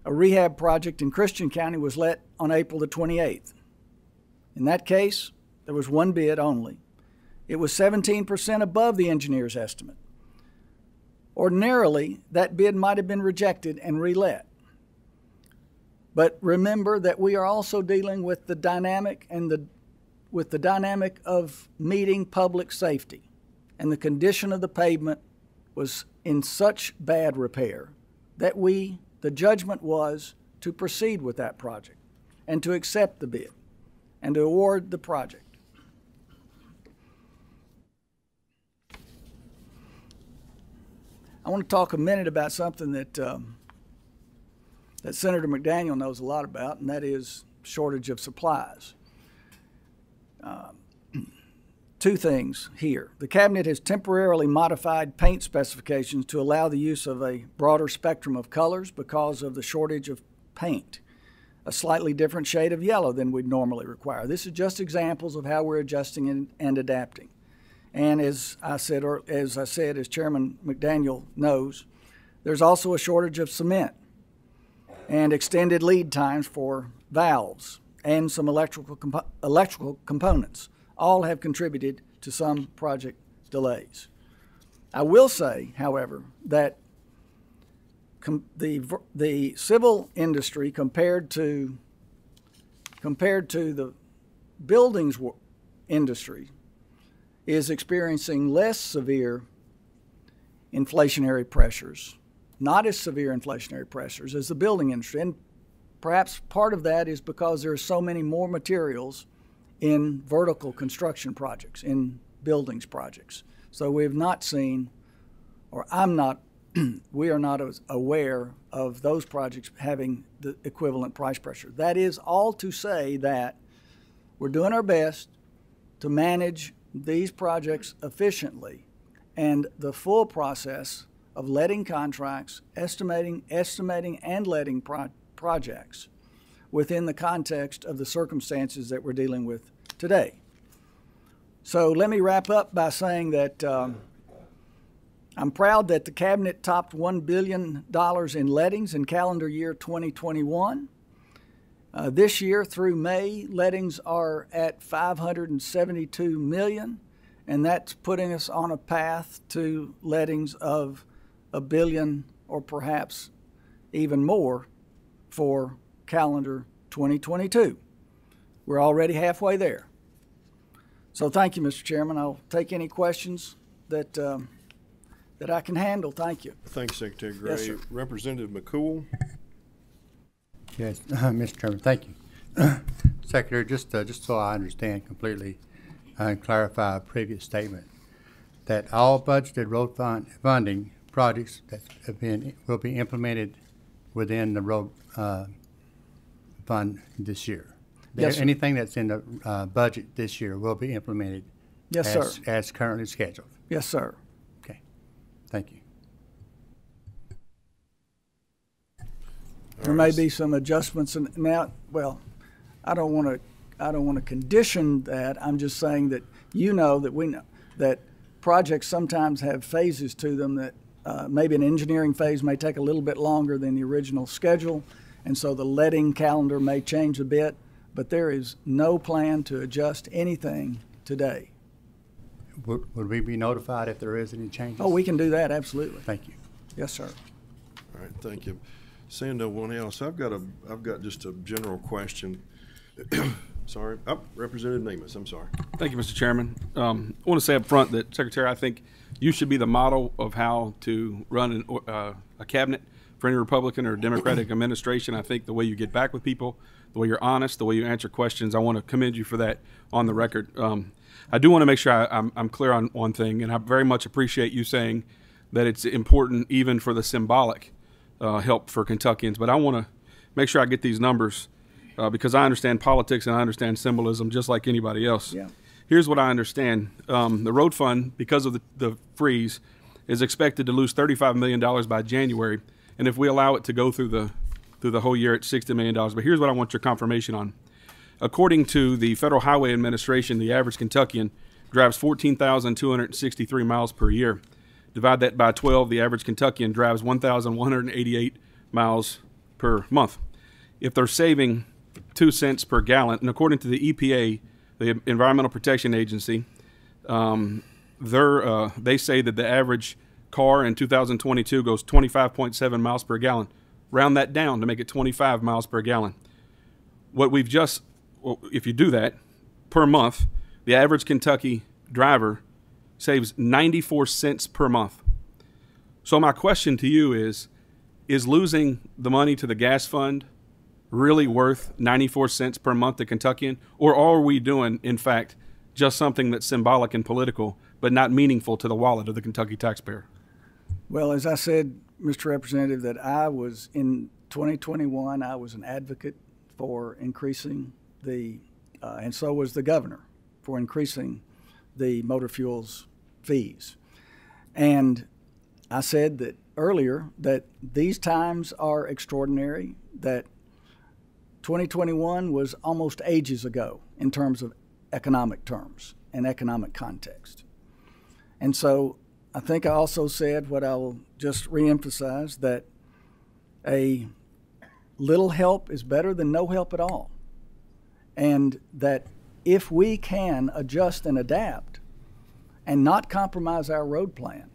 a rehab project in Christian County was let on April the 28th. In that case, there was one bid only. It was 17% above the engineer's estimate. Ordinarily, that bid might have been rejected and relet. But remember that we are also dealing with the dynamic and the with the dynamic of meeting public safety. And the condition of the pavement was in such bad repair that we the judgment was to proceed with that project and to accept the bid and to award the project. I want to talk a minute about something that um, that Senator McDaniel knows a lot about, and that is shortage of supplies. Um, two things here. The cabinet has temporarily modified paint specifications to allow the use of a broader spectrum of colors because of the shortage of paint. A slightly different shade of yellow than we'd normally require. This is just examples of how we're adjusting and, and adapting. And as I said, or as I said, as Chairman McDaniel knows, there's also a shortage of cement and extended lead times for valves and some electrical electrical components. All have contributed to some project delays. I will say, however, that the the civil industry compared to compared to the buildings industry is experiencing less severe inflationary pressures, not as severe inflationary pressures as the building industry. And perhaps part of that is because there are so many more materials in vertical construction projects, in buildings projects. So we have not seen, or I'm not, we are not as aware of those projects having the equivalent price pressure. That is all to say that we're doing our best to manage these projects efficiently and the full process of letting contracts, estimating, estimating and letting pro- projects within the context of the circumstances that we're dealing with today. So let me wrap up by saying that um, I'm proud that the cabinet topped $1 billion in lettings in calendar year 2021. Uh, this year through May, lettings are at 572 million, and that's putting us on a path to lettings of a billion or perhaps even more for calendar 2022. We're already halfway there. So thank you, Mr. Chairman. I'll take any questions that um, that I can handle. Thank you. Thanks, Secretary Gray. Yes, sir. Representative McCool? Yes, Mr. Chairman, thank you. Secretary, just, uh, just so I understand completely uh, and clarify a previous statement, that all budgeted road fund, funding projects that have been, will be implemented within the road, uh, fund this year. Yes, sir. Anything that's in the, uh, budget this year will be implemented Yes, as, sir. as currently scheduled. Yes, sir. Okay, thank you. There may be some adjustments and now, well, I don't want to, I don't want to condition that. I'm just saying that you know that we know that projects sometimes have phases to them that uh, maybe an engineering phase may take a little bit longer than the original schedule. And so the letting calendar may change a bit, but there is no plan to adjust anything today. Would, would we be notified if there is any changes? Oh, we can do that, absolutely. Thank you. Yes, sir. All right, thank you. Seeing no one else, I've got a, I've got just a general question. Sorry, oh, Representative Nemes, I'm sorry. Thank you, Mr. Chairman. Um, I want to say up front that, Secretary, I think you should be the model of how to run an, uh, a cabinet for any Republican or Democratic administration. I think the way you get back with people, the way you're honest, the way you answer questions, I want to commend you for that on the record. Um, I do want to make sure I, I'm, I'm clear on one thing, and I very much appreciate you saying that it's important even for the symbolic uh, help for Kentuckians. But I want to make sure I get these numbers uh, because I understand politics and I understand symbolism just like anybody else. Yeah. Here's what I understand: um, the road fund, because of the, the freeze, is expected to lose 35 million dollars by January, and if we allow it to go through the through the whole year, it's 60 million dollars. But here's what I want your confirmation on. According to the Federal Highway Administration, the average Kentuckian drives 14,263 miles per year. Divide that by 12, the average Kentuckian drives 1,188 miles per month. If they're saving two cents per gallon, and according to the EPA, the Environmental Protection Agency, um, uh, they say that the average car in 2022 goes 25.7 miles per gallon. Round that down to make it 25 miles per gallon. What we've just, well, if you do that per month, the average Kentucky driver saves 94 cents per month. So my question to you is is losing the money to the gas fund really worth 94 cents per month to Kentuckian or are we doing in fact just something that's symbolic and political but not meaningful to the wallet of the Kentucky taxpayer? Well, as I said, Mr. Representative, that I was in 2021, I was an advocate for increasing the, uh, and so was the governor, for increasing the motor fuels fees. And I said that earlier that these times are extraordinary, that 2021 was almost ages ago in terms of economic terms and economic context. And so I think I also said what I will just reemphasize that a little help is better than no help at all. And that if we can adjust and adapt and not compromise our road plan,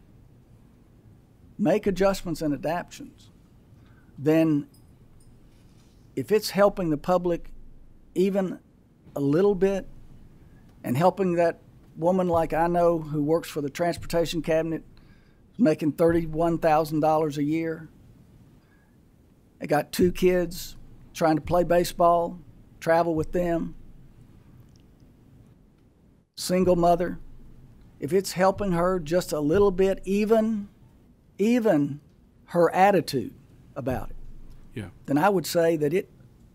make adjustments and adaptations, then if it's helping the public even a little bit and helping that woman like I know who works for the transportation cabinet making $31,000 a year. I got two kids trying to play baseball, travel with them. Single mother. If it's helping her just a little bit, even even her attitude about it, Yeah. then I would say that it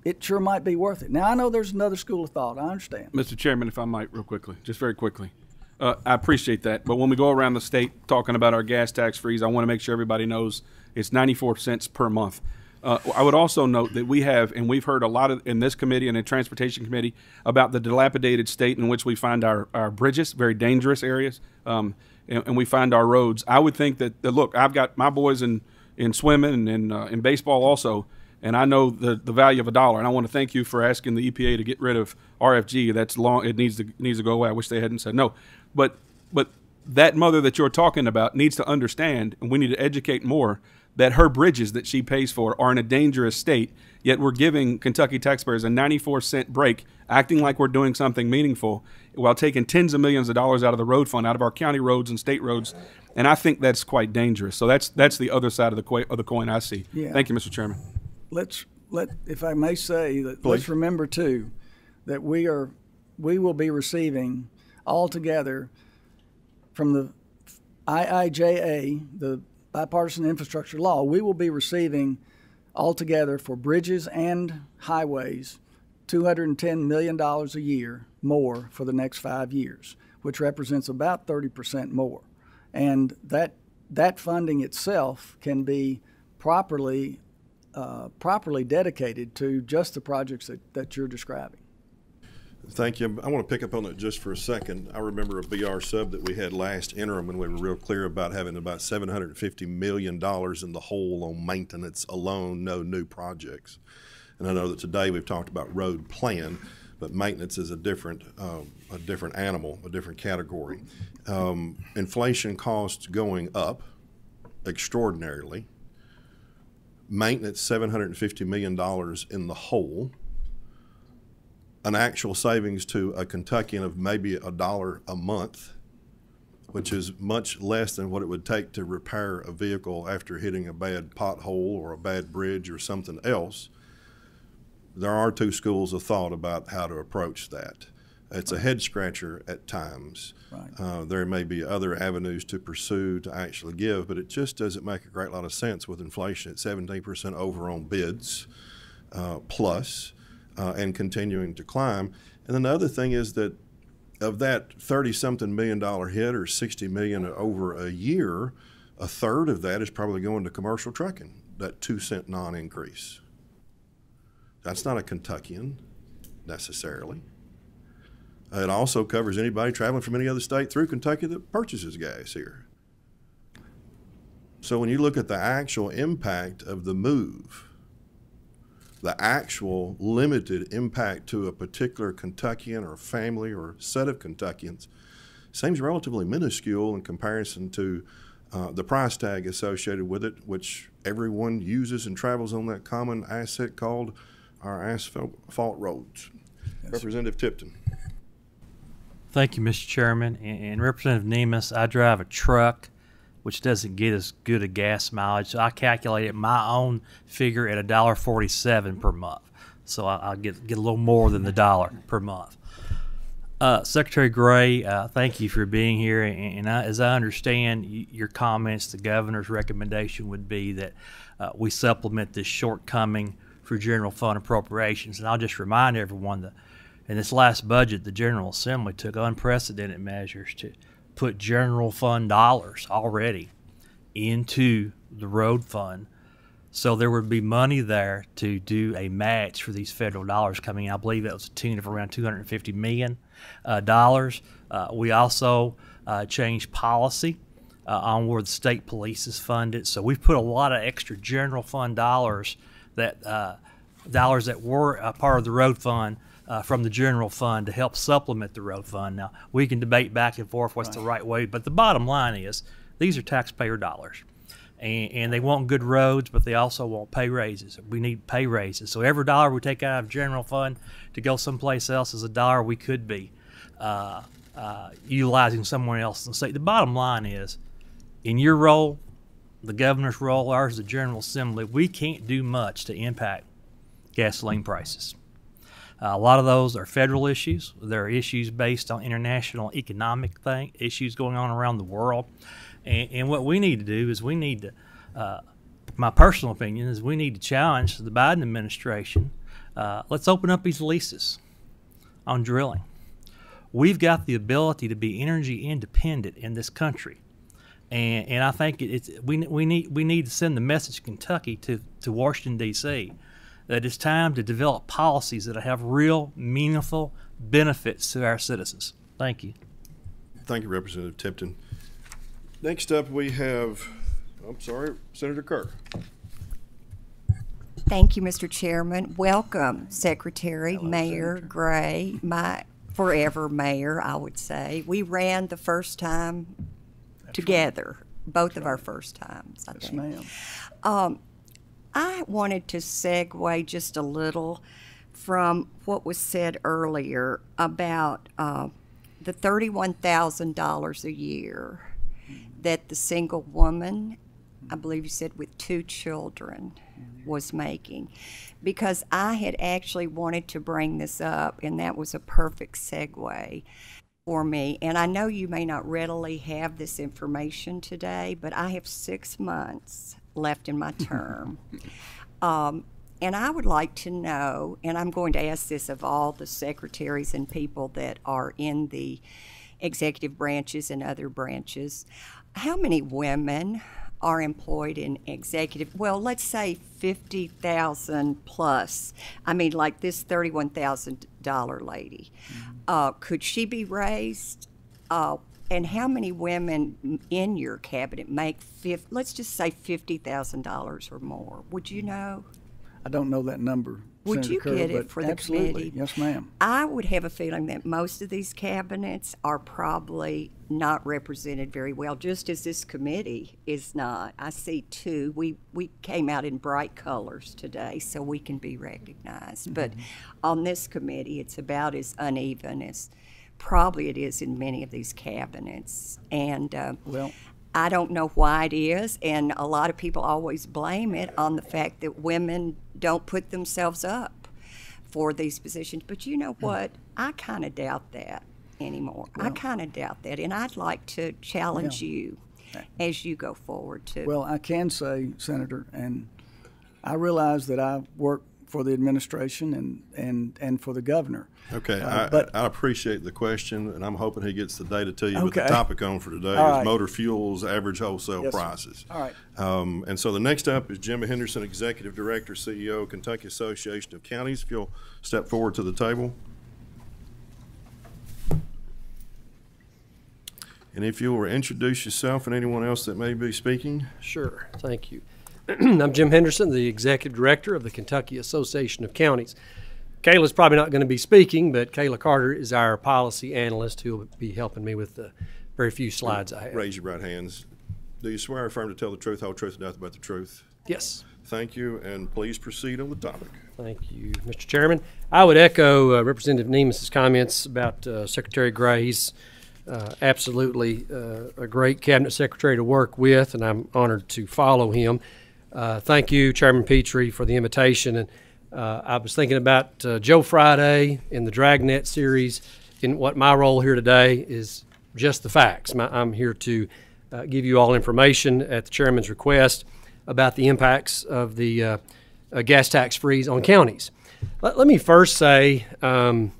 it sure might be worth it. Now I know there's another school of thought. I understand. Mr. Chairman, if I might, real quickly, just very quickly. Uh, I appreciate that, but when we go around the state talking about our gas tax freeze, I want to make sure everybody knows it's 94 cents per month. Uh, I would also note that we have, and we've heard a lot of in this committee and in transportation committee about the dilapidated state in which we find our, our bridges, very dangerous areas, um, and, and we find our roads. I would think that, that look, I've got my boys in in swimming and in, uh, in baseball also and I know the, the value of a dollar. And I want to thank you for asking the EPA to get rid of RFG. That's long. It needs to needs to go away. I wish they hadn't said no, but but that mother that you're talking about needs to understand, and we need to educate more that her bridges that she pays for are in a dangerous state. Yet we're giving Kentucky taxpayers a 94 cent break, acting like we're doing something meaningful, while taking tens of millions of dollars out of the road fund, out of our county roads and state roads. And I think that's quite dangerous. So that's that's the other side of the, co- of the coin I see. Yeah. Thank you, Mr. Chairman. let's let if I may say that Please. let's remember too that we are we will be receiving altogether from the IIJA, the bipartisan infrastructure law, we will be receiving altogether for bridges and highways $210 million a year more for the next five years, which represents about 30% more. And that, that funding itself can be properly uh, properly dedicated to just the projects that, that you're describing. Thank you. I want to pick up on that just for a second. I remember a BR sub that we had last interim when we were real clear about having about $750 million in the hole on maintenance alone, no new projects. And I know that today we've talked about road plan, but maintenance is a different, um, a different animal, a different category. Um, inflation costs going up extraordinarily. Maintenance, $750 million in the hole an actual savings to a Kentuckian of maybe a dollar a month, which is much less than what it would take to repair a vehicle after hitting a bad pothole or a bad bridge or something else. There are two schools of thought about how to approach that. It's a head scratcher at times. Right. Uh, there may be other avenues to pursue to actually give, but it just doesn't make a great lot of sense with inflation at 17% over on bids uh, plus. Uh, and continuing to climb. And then the other thing is that of that 30 something million dollar hit or 60 million over a year, a third of that is probably going to commercial trucking, that two cent non increase. That's not a Kentuckian necessarily. Uh, It also covers anybody traveling from any other state through Kentucky that purchases gas here. So when you look at the actual impact of the move, the actual limited impact to a particular Kentuckian or family or set of Kentuckians seems relatively minuscule in comparison to uh, the price tag associated with it, which everyone uses and travels on that common asset called our asphalt fault roads. Representative Tipton. Thank you, Mr. Chairman. And, and Representative Nemes, I drive a truck which doesn't get as good a gas mileage. So I calculated my own figure at a dollar forty-seven per month. So I, I get get a little more than the dollar per month. Uh, Secretary Gray, uh, thank you for being here. And, and I, as I understand your comments, the governor's recommendation would be that uh, we supplement this shortcoming for general fund appropriations. And I'll just remind everyone that in this last budget, the General Assembly took unprecedented measures to put general fund dollars already into the road fund. So there would be money there to do a match for these federal dollars coming in. I believe that was a tune of around 250 million uh, dollars. Uh, we also uh, changed policy uh, on where the state police is funded. So we've put a lot of extra general fund dollars that uh, dollars that were a part of the road fund uh, from the general fund to help supplement the road fund. Now we can debate back and forth what's the right way, but the bottom line is these are taxpayer dollars. And, and they want good roads, but they also want pay raises. We need pay raises. So every dollar we take out of general fund to go someplace else is a dollar we could be uh, uh, utilizing somewhere else in the state. The bottom line is, in your role, the governor's role, ours, the General Assembly, we can't do much to impact gasoline prices. Uh, a lot of those are federal issues. There are issues based on international economic thing, issues going on around the world. And, and what we need to do is we need to, uh, my personal opinion is we need to challenge the Biden administration. Uh, let's open up these leases on drilling. We've got the ability to be energy independent in this country. And, and I think it, it's, we, we, need, we need to send the message to Kentucky to, to Washington, D.C that it's time to develop policies that have real, meaningful benefits to our citizens. Thank you. Thank you, Representative Tipton. Next up, we have, I'm sorry, Senator Kerr. Thank you, Mr. Chairman. Welcome, Secretary, Mayor Gray, my forever mayor, I would say. We ran the first time together, both of our first times, I Yes, think. ma'am. Um, I wanted to segue just a little from what was said earlier about uh, the $31,000 a year that the single woman, I believe you said with two children, was making. Because I had actually wanted to bring this up, and that was a perfect segue for me. And I know you may not readily have this information today, but I have six months left in my term. um, and I would like to know, and I'm going to ask this of all the secretaries and people that are in the executive branches and other branches, how many women are employed in executive, well, let's say 50,000 plus. I mean, like this $31,000 lady. Uh, could she be raised? Uh, and how many women in your cabinet make, fif- let's just say $50,000 or more? Would you hmm. know? I don't know that number. Would Senator you Kerr, get it for the absolutely. committee? Yes, ma'am. I would have a feeling that most of these cabinets are probably not represented very well, just as this committee is not. I see two. We, we came out in bright colors today, so we can be recognized. But mm-hmm. on this committee, it's about as uneven as probably it is in many of these cabinets. And uh, Well- I don't know why it is, and a lot of people always blame it on the fact that women don't put themselves up for these positions. But you know what? I kind of doubt that anymore. I kind of doubt that, and I'd like to challenge you as you go forward too. Well, I can say, Senator, and I realize that I work for the administration and, and, and for the governor. Okay, Uh, I, but- I appreciate the question, and I'm hoping he gets the data to you. Okay. But the topic on for today All is right. motor fuels average wholesale Yes, sir. prices. All right. Um, and so the next up is Jimmy Henderson, Executive Director, CEO, Kentucky Association of Counties. If you'll step forward to the table. And if you'll introduce yourself and anyone else that may be speaking. Sure, thank you. I'm Jim Henderson, the Executive Director of the Kentucky Association of Counties. Kayla's probably not going to be speaking, but Kayla Carter is our policy analyst who will be helping me with the very few slides I have. Raise your right hands. Do you swear or affirm to tell the truth, whole truth, and nothing but the truth? Yes. Thank you, and please proceed on the topic. Thank you, Mr. Chairman. I would echo uh, Representative Nemes's comments about uh, Secretary Gray. He's uh, absolutely uh, a great cabinet secretary to work with, and I'm honored to follow him. Uh, thank you, Chairman Petrie, for the invitation. And uh, I was thinking about uh, Joe Friday in the Dragnet series. In what my role here today is just the facts. My, I'm here to uh, give you all information at the chairman's request about the impacts of the uh, uh, gas tax freeze on counties. Let, let me first say um,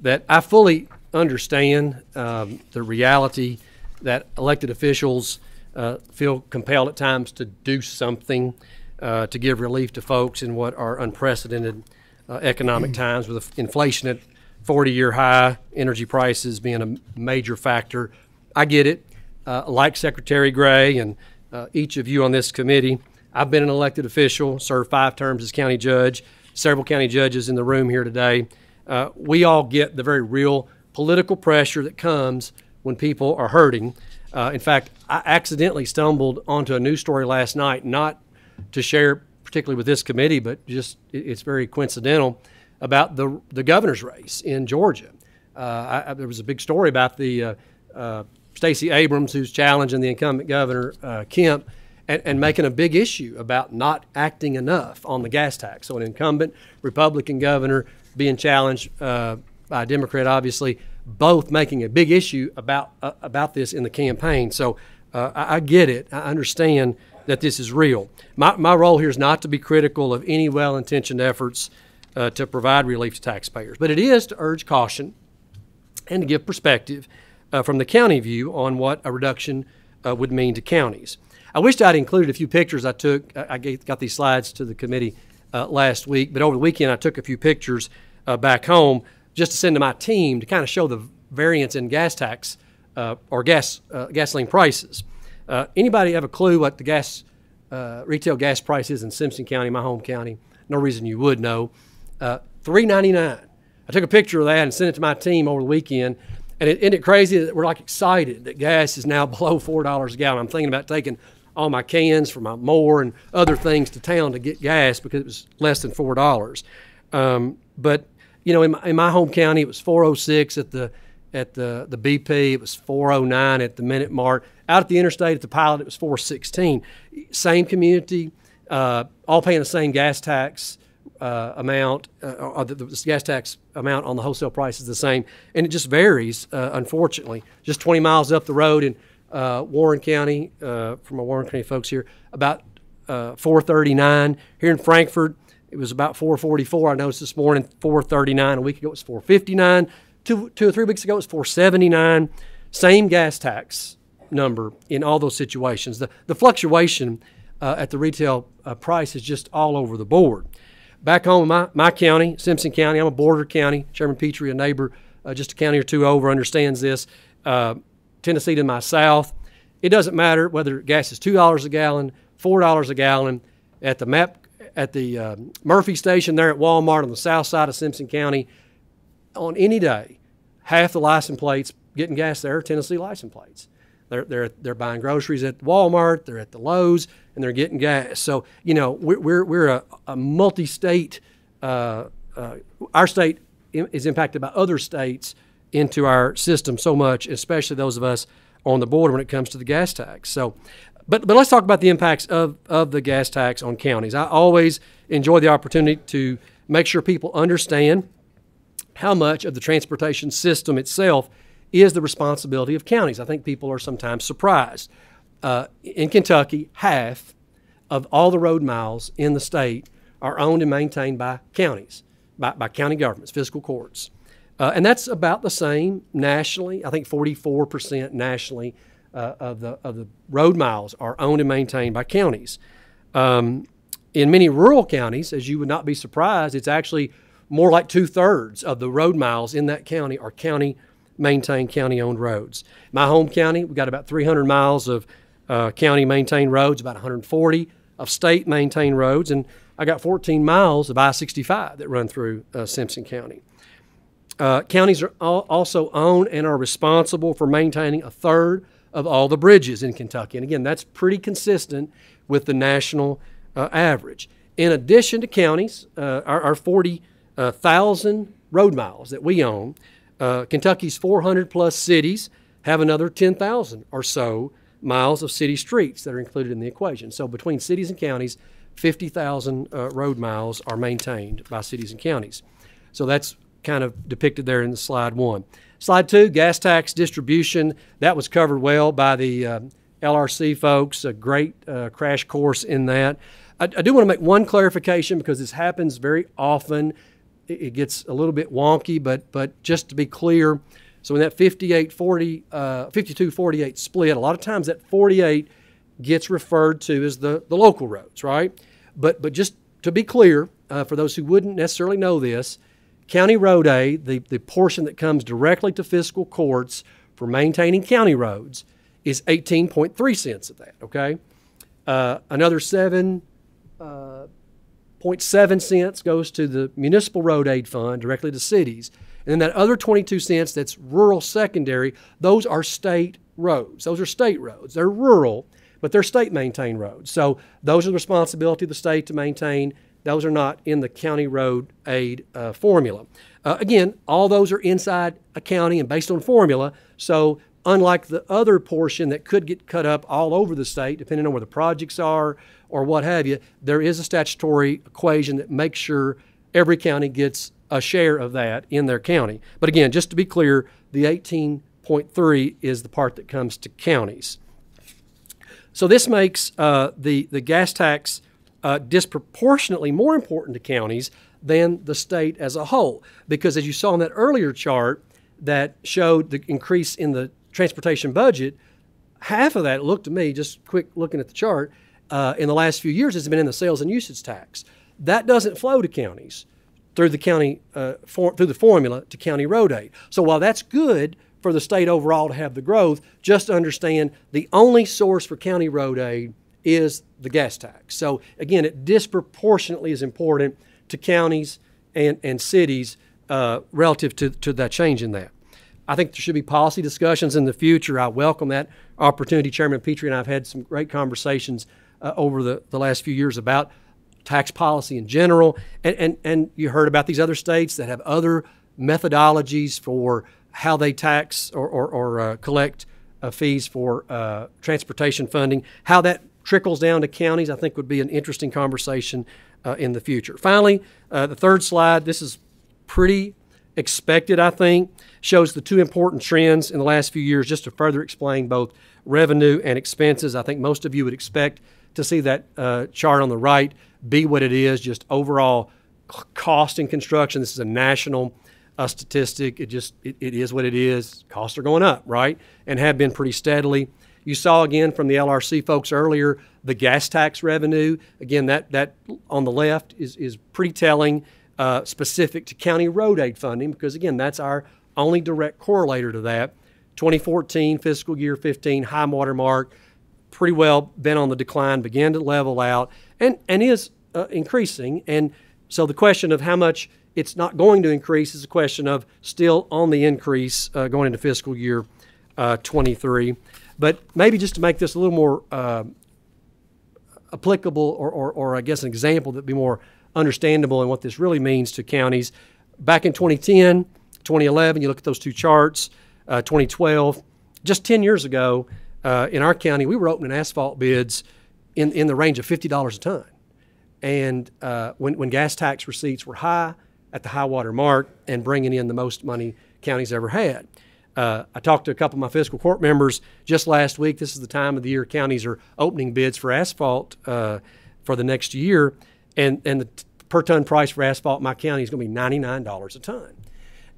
that I fully understand um, the reality that elected officials uh, feel compelled at times to do something uh, to give relief to folks in what are unprecedented uh, economic times with inflation at 40 year high, energy prices being a major factor. I get it. Uh, like Secretary Gray and uh, each of you on this committee, I've been an elected official, served five terms as county judge, several county judges in the room here today. Uh, we all get the very real political pressure that comes when people are hurting. Uh, in fact, I accidentally stumbled onto a news story last night, not to share particularly with this committee, but just it- it's very coincidental about the the governor's race in Georgia. Uh, I, there was a big story about the uh, uh, Stacey Abrams, who's challenging the incumbent governor uh, Kemp, and, and making a big issue about not acting enough on the gas tax. So an incumbent Republican governor being challenged uh, by a Democrat, obviously, both making a big issue about uh, about this in the campaign. So uh, I, I get it. I understand that this is real. My, my role here is not to be critical of any well-intentioned efforts uh, to provide relief to taxpayers, but it is to urge caution and to give perspective uh, from the county view on what a reduction uh, would mean to counties. I wished I'd included a few pictures I took. I, I got these slides to the committee uh, last week, but over the weekend I took a few pictures back home just to send to my team to kind of show the variance in gas tax uh, or gas uh, gasoline prices. Uh, anybody have a clue what the gas uh, retail gas price is in Simpson County, my home county? No reason you would know. Uh, Three ninety nine. I took a picture of that and sent it to my team over the weekend. And it, it crazy that we're like excited that gas is now below four dollars a gallon? I'm thinking about taking all my cans for my mower and other things to town to get gas because it was less than four dollars. Um, but you know, in my, in my home county, it was 406 at the at the the BP. It was 409 at the Minute Mart. Out at the interstate at the Pilot, it was 416. Same community, uh, all paying the same gas tax uh, amount, uh, the, the gas tax amount on the wholesale price is the same, and it just varies. Uh, unfortunately, just 20 miles up the road in uh, Warren County, uh, from my Warren County folks here, about uh, 439. Here in Frankfort, it was about 444. I noticed this morning 439. A week ago it was 459. Two, two or three weeks ago it was 479. Same gas tax number in all those situations. The, the fluctuation uh, at the retail uh, price is just all over the board. Back home in my, my county, Simpson County, I'm a border county. Chairman Petrie, a neighbor uh, just a county or two over, understands this. Uh, Tennessee to my south, it doesn't matter whether gas is two dollars a gallon, four dollars a gallon. At the map at the um, Murphy station there at Walmart on the south side of Simpson County, on any day, half the license plates getting gas there are Tennessee license plates. They're, they're, they're buying groceries at Walmart, they're at the Lowe's, and they're getting gas. So, you know, we're, we're, we're a, a multi state, uh, uh, our state is impacted by other states into our system so much, especially those of us on the border when it comes to the gas tax. So, but, but let's talk about the impacts of, of the gas tax on counties. I always enjoy the opportunity to make sure people understand how much of the transportation system itself is the responsibility of counties. I think people are sometimes surprised. Uh, in Kentucky, half of all the road miles in the state are owned and maintained by counties, by, by county governments, fiscal courts. Uh, and that's about the same nationally. I think 44% nationally uh, of, the, of the road miles are owned and maintained by counties. Um, in many rural counties, as you would not be surprised, it's actually more like two thirds of the road miles in that county are county maintained, county owned roads. My home county, we've got about 300 miles of uh, county maintained roads, about 140 of state maintained roads, and I got 14 miles of I 65 that run through uh, Simpson County. Uh, counties are also own and are responsible for maintaining a third of all the bridges in Kentucky. And again, that's pretty consistent with the national uh, average. In addition to counties, uh, our, our 40,000 road miles that we own, uh, Kentucky's 400 plus cities have another 10,000 or so miles of city streets that are included in the equation. So between cities and counties, 50,000 uh, road miles are maintained by cities and counties. So that's kind of depicted there in the slide one. Slide two, gas tax distribution. That was covered well by the uh, LRC folks. A great uh, crash course in that. I, I do want to make one clarification because this happens very often. It, it gets a little bit wonky, but but just to be clear, so in that 58 40, uh, 52 48 split, a lot of times that 48 gets referred to as the, the local roads, right? But but just to be clear, uh, for those who wouldn't necessarily know this, county road aid, the, the portion that comes directly to fiscal courts for maintaining county roads, is 18.3 cents of that, okay? Uh, another 7 uh, cents goes to the municipal road aid fund directly to cities. And then that other 22 cents that's rural secondary, those are state roads. Those are state roads. They're rural, but they're state maintained roads. So those are the responsibility of the state to maintain. Those are not in the county road aid uh, formula. Uh, again, all those are inside a county and based on formula. So unlike the other portion that could get cut up all over the state, depending on where the projects are or what have you, there is a statutory equation that makes sure every county gets a share of that in their county. But again, just to be clear, the 18.3 is the part that comes to counties. So this makes uh, the, the gas tax uh, disproportionately more important to counties than the state as a whole. Because as you saw in that earlier chart that showed the increase in the transportation budget, half of that looked to me, just quick looking at the chart, uh, in the last few years has been in the sales and usage tax. That doesn't flow to counties through the county uh, for, through the formula to county road aid. So while that's good for the state overall to have the growth, just understand the only source for county road aid is the gas tax. So again, it disproportionately is important to counties and, and cities uh, relative to, to that change in that. I think there should be policy discussions in the future. I welcome that opportunity. Chairman Petrie and I have had some great conversations uh, over the, the last few years about tax policy in general. And, and, and you heard about these other states that have other methodologies for how they tax or, or, or uh, collect uh, fees for uh, transportation funding. How that trickles down to counties, I think, would be an interesting conversation uh, in the future. Finally, uh, the third slide, this is pretty expected, I think, shows the two important trends in the last few years just to further explain both revenue and expenses. I think most of you would expect to see that uh, chart on the right be what it is, just overall cost in construction. This is a national uh, statistic. It just it, it is what it is. Costs are going up, right, and have been pretty steadily. You saw again from the LRC folks earlier the gas tax revenue. Again, that that on the left is is pretty telling, uh, specific to county road aid funding because again that's our only direct correlator to that. 2014 fiscal year 15 high water mark, pretty well been on the decline, began to level out, and and is uh, increasing. And so the question of how much it's not going to increase is a question of still on the increase uh, going into fiscal year uh, 23. But maybe just to make this a little more uh, applicable, or, or, or I guess an example that'd be more understandable in what this really means to counties. Back in 2010, 2011, you look at those two charts, uh, 2012, just 10 years ago, uh, in our county, we were opening asphalt bids in, in the range of $50 a ton. And uh, when, when gas tax receipts were high, at the high water mark, and bringing in the most money counties ever had. Uh, I talked to a couple of my fiscal court members just last week. This is the time of the year counties are opening bids for asphalt uh, for the next year. and and the t- per ton price for asphalt in my county is going to be ninety nine dollars a ton.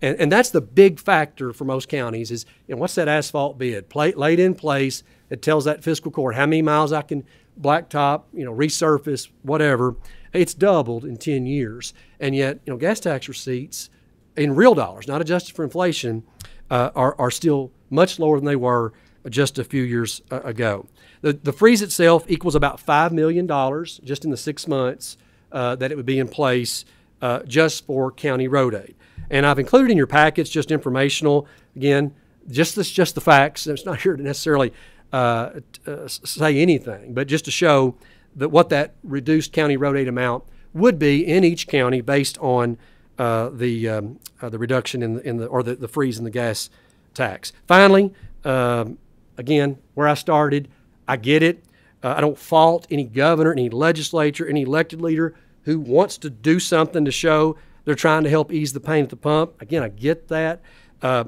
And, and that's the big factor for most counties is you know what's that asphalt bid Pla laid in place it tells that fiscal court how many miles I can blacktop you know resurface whatever it's doubled in 10 years and yet you know gas tax receipts in real dollars not adjusted for inflation uh, are, are still much lower than they were just a few years uh, ago the, the freeze itself equals about $5 million just in the six months uh, that it would be in place uh, just for county road aid and I've included in your packets just informational. Again, just this, just the facts. It's not here to necessarily uh, uh, say anything, but just to show that what that reduced county road aid amount would be in each county based on uh, the um, uh, the reduction in the, in the or the, the freeze in the gas tax. Finally, um, again, where I started, I get it. Uh, I don't fault any governor, any legislature, any elected leader who wants to do something to show they're trying to help ease the pain at the pump. Again, I get that. Uh,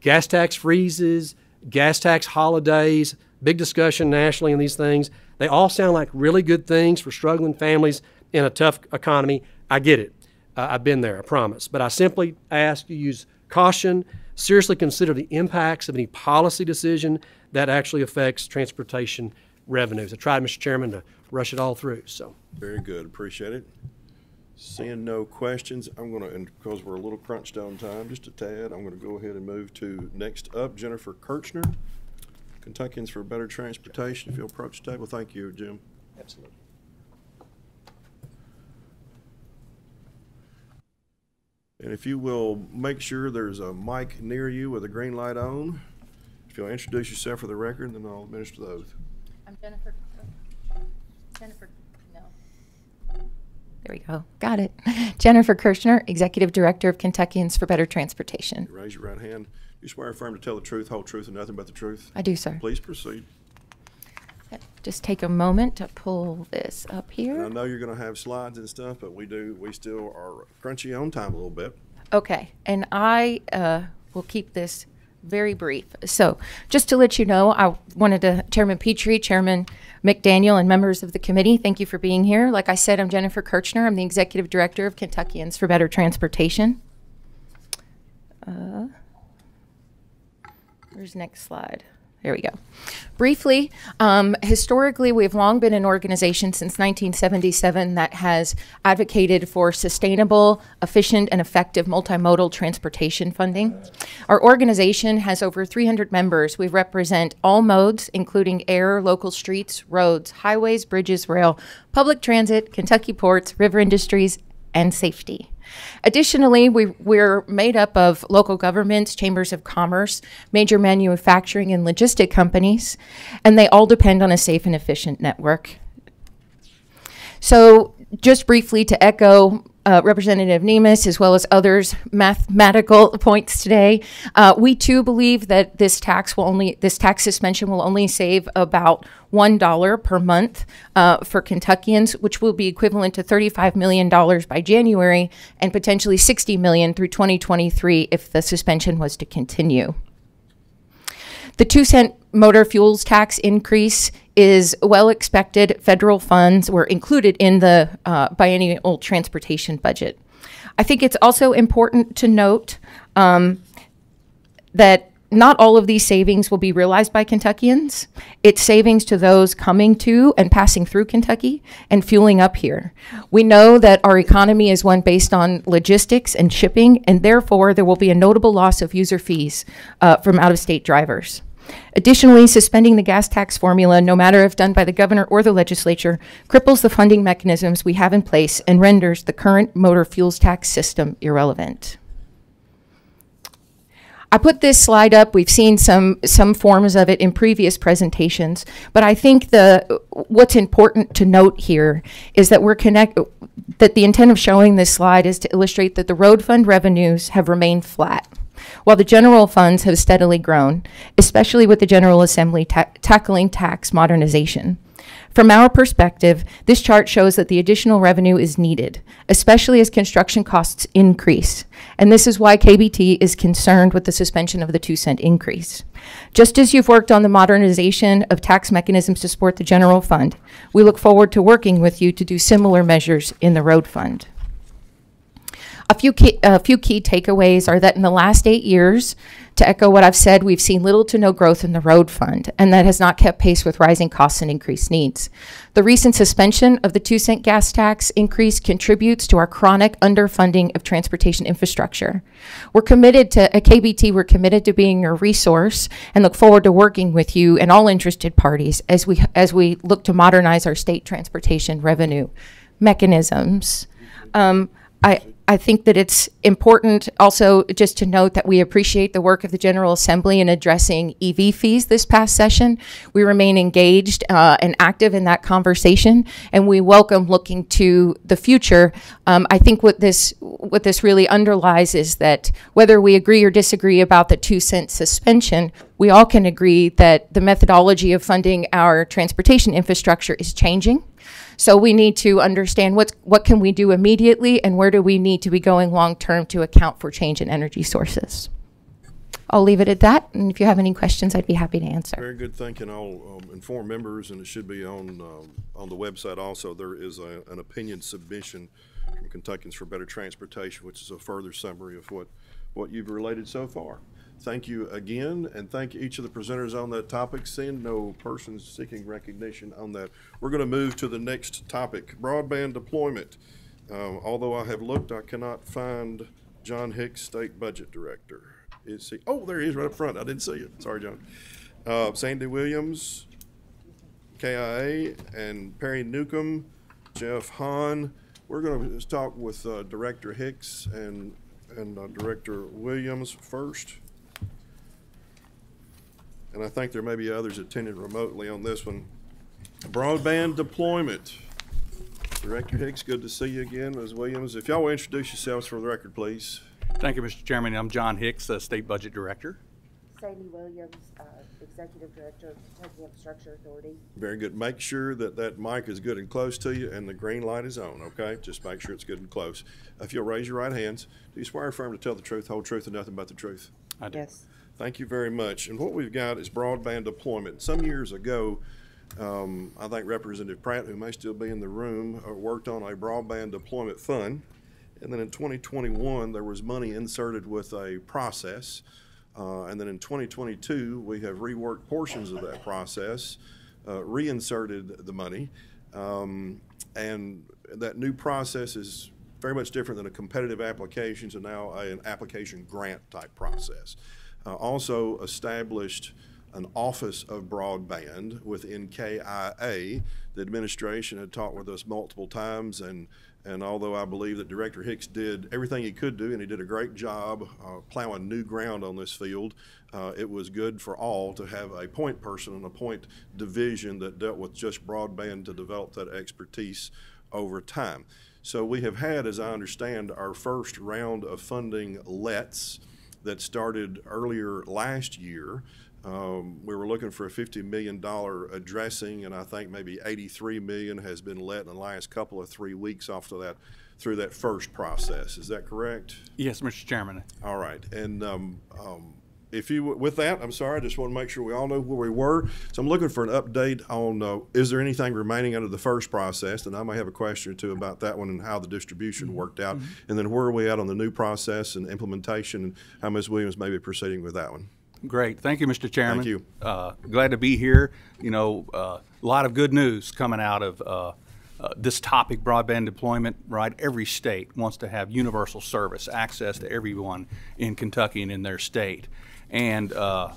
gas tax freezes, gas tax holidays, big discussion nationally on these things. They all sound like really good things for struggling families in a tough economy. I get it. Uh, I've been there, I promise. But I simply ask you use caution, seriously consider the impacts of any policy decision that actually affects transportation revenues. I tried, Mr. Chairman, to rush it all through. So Very good, appreciate it. Seeing no questions, I'm gonna, and because we're a little crunched on time, just a tad, I'm gonna go ahead and move to next up, Jennifer Kirchner, Kentuckians for Better Transportation. If you'll approach the table, thank you, Jim. absolutely. And if you will, make sure there's a mic near you with a green light on. If you'll introduce yourself for the record, then I'll administer the oath. I'm Jennifer. Oh, Jennifer, no. There we go. Got it. Jennifer Kirchner, Executive Director of Kentuckians for Better Transportation. Raise your right hand. You swear affirm to tell the truth, whole truth, and nothing but the truth? I do, sir. Please proceed. Just take a moment to pull this up And I here. know you're gonna have slides and stuff, but we do, we still are crunchy on time a little bit. Okay, and I uh, will keep this very brief. So, just to let you know, I wanted to, Chairman Petrie, Chairman McDaniel, and members of the committee, thank you for being here. Like I said, I'm Jennifer Kirchner. I'm the Executive Director of Kentuckians for Better Transportation. Uh, Where's next slide? There we go. Briefly, um, historically, we've long been an organization since 1977 that has advocated for sustainable, efficient, and effective multimodal transportation funding. Our organization has over 300 members. We represent all modes, including air, local streets, roads, highways, bridges, rail, public transit, Kentucky ports, river industries, and safety. Additionally, we, we're made up of local governments, chambers of commerce, major manufacturing and logistic companies, and they all depend on a safe and efficient network. So, just briefly to echo uh, Representative Nemes as well as others' mathematical points today, uh, we too believe that this tax will only this tax suspension will only save about one dollar per month uh, for Kentuckians, which will be equivalent to thirty-five million dollars by January and potentially sixty million through 2023 if the suspension was to continue. The two cent motor fuels tax increase is well expected. Federal funds were included in the uh, biennial transportation budget. I think it's also important to note um, that not all of these savings will be realized by Kentuckians. It's savings to those coming to and passing through Kentucky and fueling up here. We know that our economy is one based on logistics and shipping, and therefore there will be a notable loss of user fees uh, from out of state drivers. Additionally, suspending the gas tax formula, no matter if done by the governor or the legislature, cripples the funding mechanisms we have in place and renders the current motor fuels tax system irrelevant. I put this slide up. We've seen some some forms of it in previous presentations, but I think the what's important to note here is that we're connect that the intent of showing this slide is to illustrate that the road fund revenues have remained flat while the general funds have steadily grown, especially with the General Assembly ta- tackling tax modernization. From our perspective, this chart shows that the additional revenue is needed, especially as construction costs increase. And this is why KBT is concerned with the suspension of the two cent increase. Just as you've worked on the modernization of tax mechanisms to support the general fund, we look forward to working with you to do similar measures in the road fund. A few key, a few key takeaways are that in the last eight years, to echo what I've said, we've seen little to no growth in the road fund, and that has not kept pace with rising costs and increased needs. The recent suspension of the two cent gas tax increase contributes to our chronic underfunding of transportation infrastructure. We're committed to, at KBT, we're committed to being your resource and look forward to working with you and all interested parties as we, as we look to modernize our state transportation revenue mechanisms. Um, I, I think that it's important also just to note that we appreciate the work of the General Assembly in addressing EV fees this past session. We remain engaged uh, and active in that conversation, and we welcome looking to the future. Um, I think what this what this really underlies is that whether we agree or disagree about the two cent suspension, we all can agree that the methodology of funding our transportation infrastructure is changing. So we need to understand what what can we do immediately and where do we need to be going long term to account for change in energy sources. I'll leave it at that, and if you have any questions, I'd be happy to answer. Very good thinking. I'll um, inform members, and it should be on, um, on the website also. There is a, an opinion submission from Kentuckians for Better Transportation, which is a further summary of what, what you've related so far. Thank you again, and thank each of the presenters on that topic. Seeing no persons seeking recognition on that, we're going to move to the next topic, broadband deployment. Um, although I have looked, I cannot find John Hicks, State Budget Director. Is he? Oh, there he is right up front. I didn't see it. Sorry, John. Uh, Sandy Williams, KIA, and Perry Newcomb, Jeff Hohn. We're going to talk with uh, Director Hicks and and uh, Director Williams first. And I think there may be others attending remotely on this one. Broadband deployment. Director Hicks, good to see you again. Ms. Williams, if y'all will introduce yourselves for the record, please. Thank you, Mr. Chairman. I'm John Hicks, uh, State Budget Director. Sandy Williams, uh, Executive Director of Kentucky Infrastructure Authority. Very good. Make sure that that mic is good and close to you and the green light is on, okay? Just make sure it's good and close. If you'll raise your right hands, do you swear or affirm to tell the truth, whole truth, and nothing but the truth? I do. Yes. Thank you very much. And what we've got is broadband deployment. Some years ago, um, I think Representative Pratt, who may still be in the room, uh, worked on a broadband deployment fund. And then in 2021, there was money inserted with a process. Uh, and then in 2022, we have reworked portions of that process, uh, reinserted the money. Um, and that new process is very much different than a competitive application to now an application grant type process. Uh, also established an Office of Broadband within KIA. The administration had talked with us multiple times, and, and although I believe that Director Hicks did everything he could do, and he did a great job uh, plowing new ground on this field, uh, it was good for all to have a point person and a point division that dealt with just broadband to develop that expertise over time. So we have had, as I understand, our first round of funding lets that started earlier last year. Um, we were looking for a $50 million addressing, and I think maybe 83 million has been let in the last couple of three weeks off of that through that first process. Is that correct? Yes, Mr. Chairman. All right. And um, um, if you, with that, I'm sorry, I just want to make sure we all know where we were. So I'm looking for an update on, uh, is there anything remaining under the first process? And I may have a question or two about that one and how the distribution worked out. And then where are we at on the new process and implementation and how Ms. Williams may be proceeding with that one? Great. Thank you, Mr. Chairman. Thank you. Uh, glad to be here. You know, uh, a lot of good news coming out of uh, uh, this topic, broadband deployment, right? Every state wants to have universal service, access to everyone in Kentucky and in their state. And uh,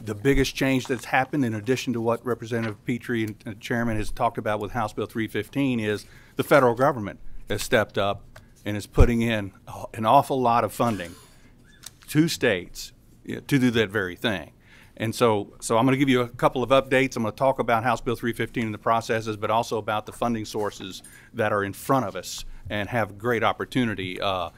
the biggest change that's happened, in addition to what Representative Petrie and and Chairman has talked about with House Bill 315, is the federal government has stepped up and is putting in an awful lot of funding to states to do that very thing. And so, so I'm going to give you a couple of updates. I'm going to talk about House Bill 315 and the processes, but also about the funding sources that are in front of us and have great opportunity. Uh,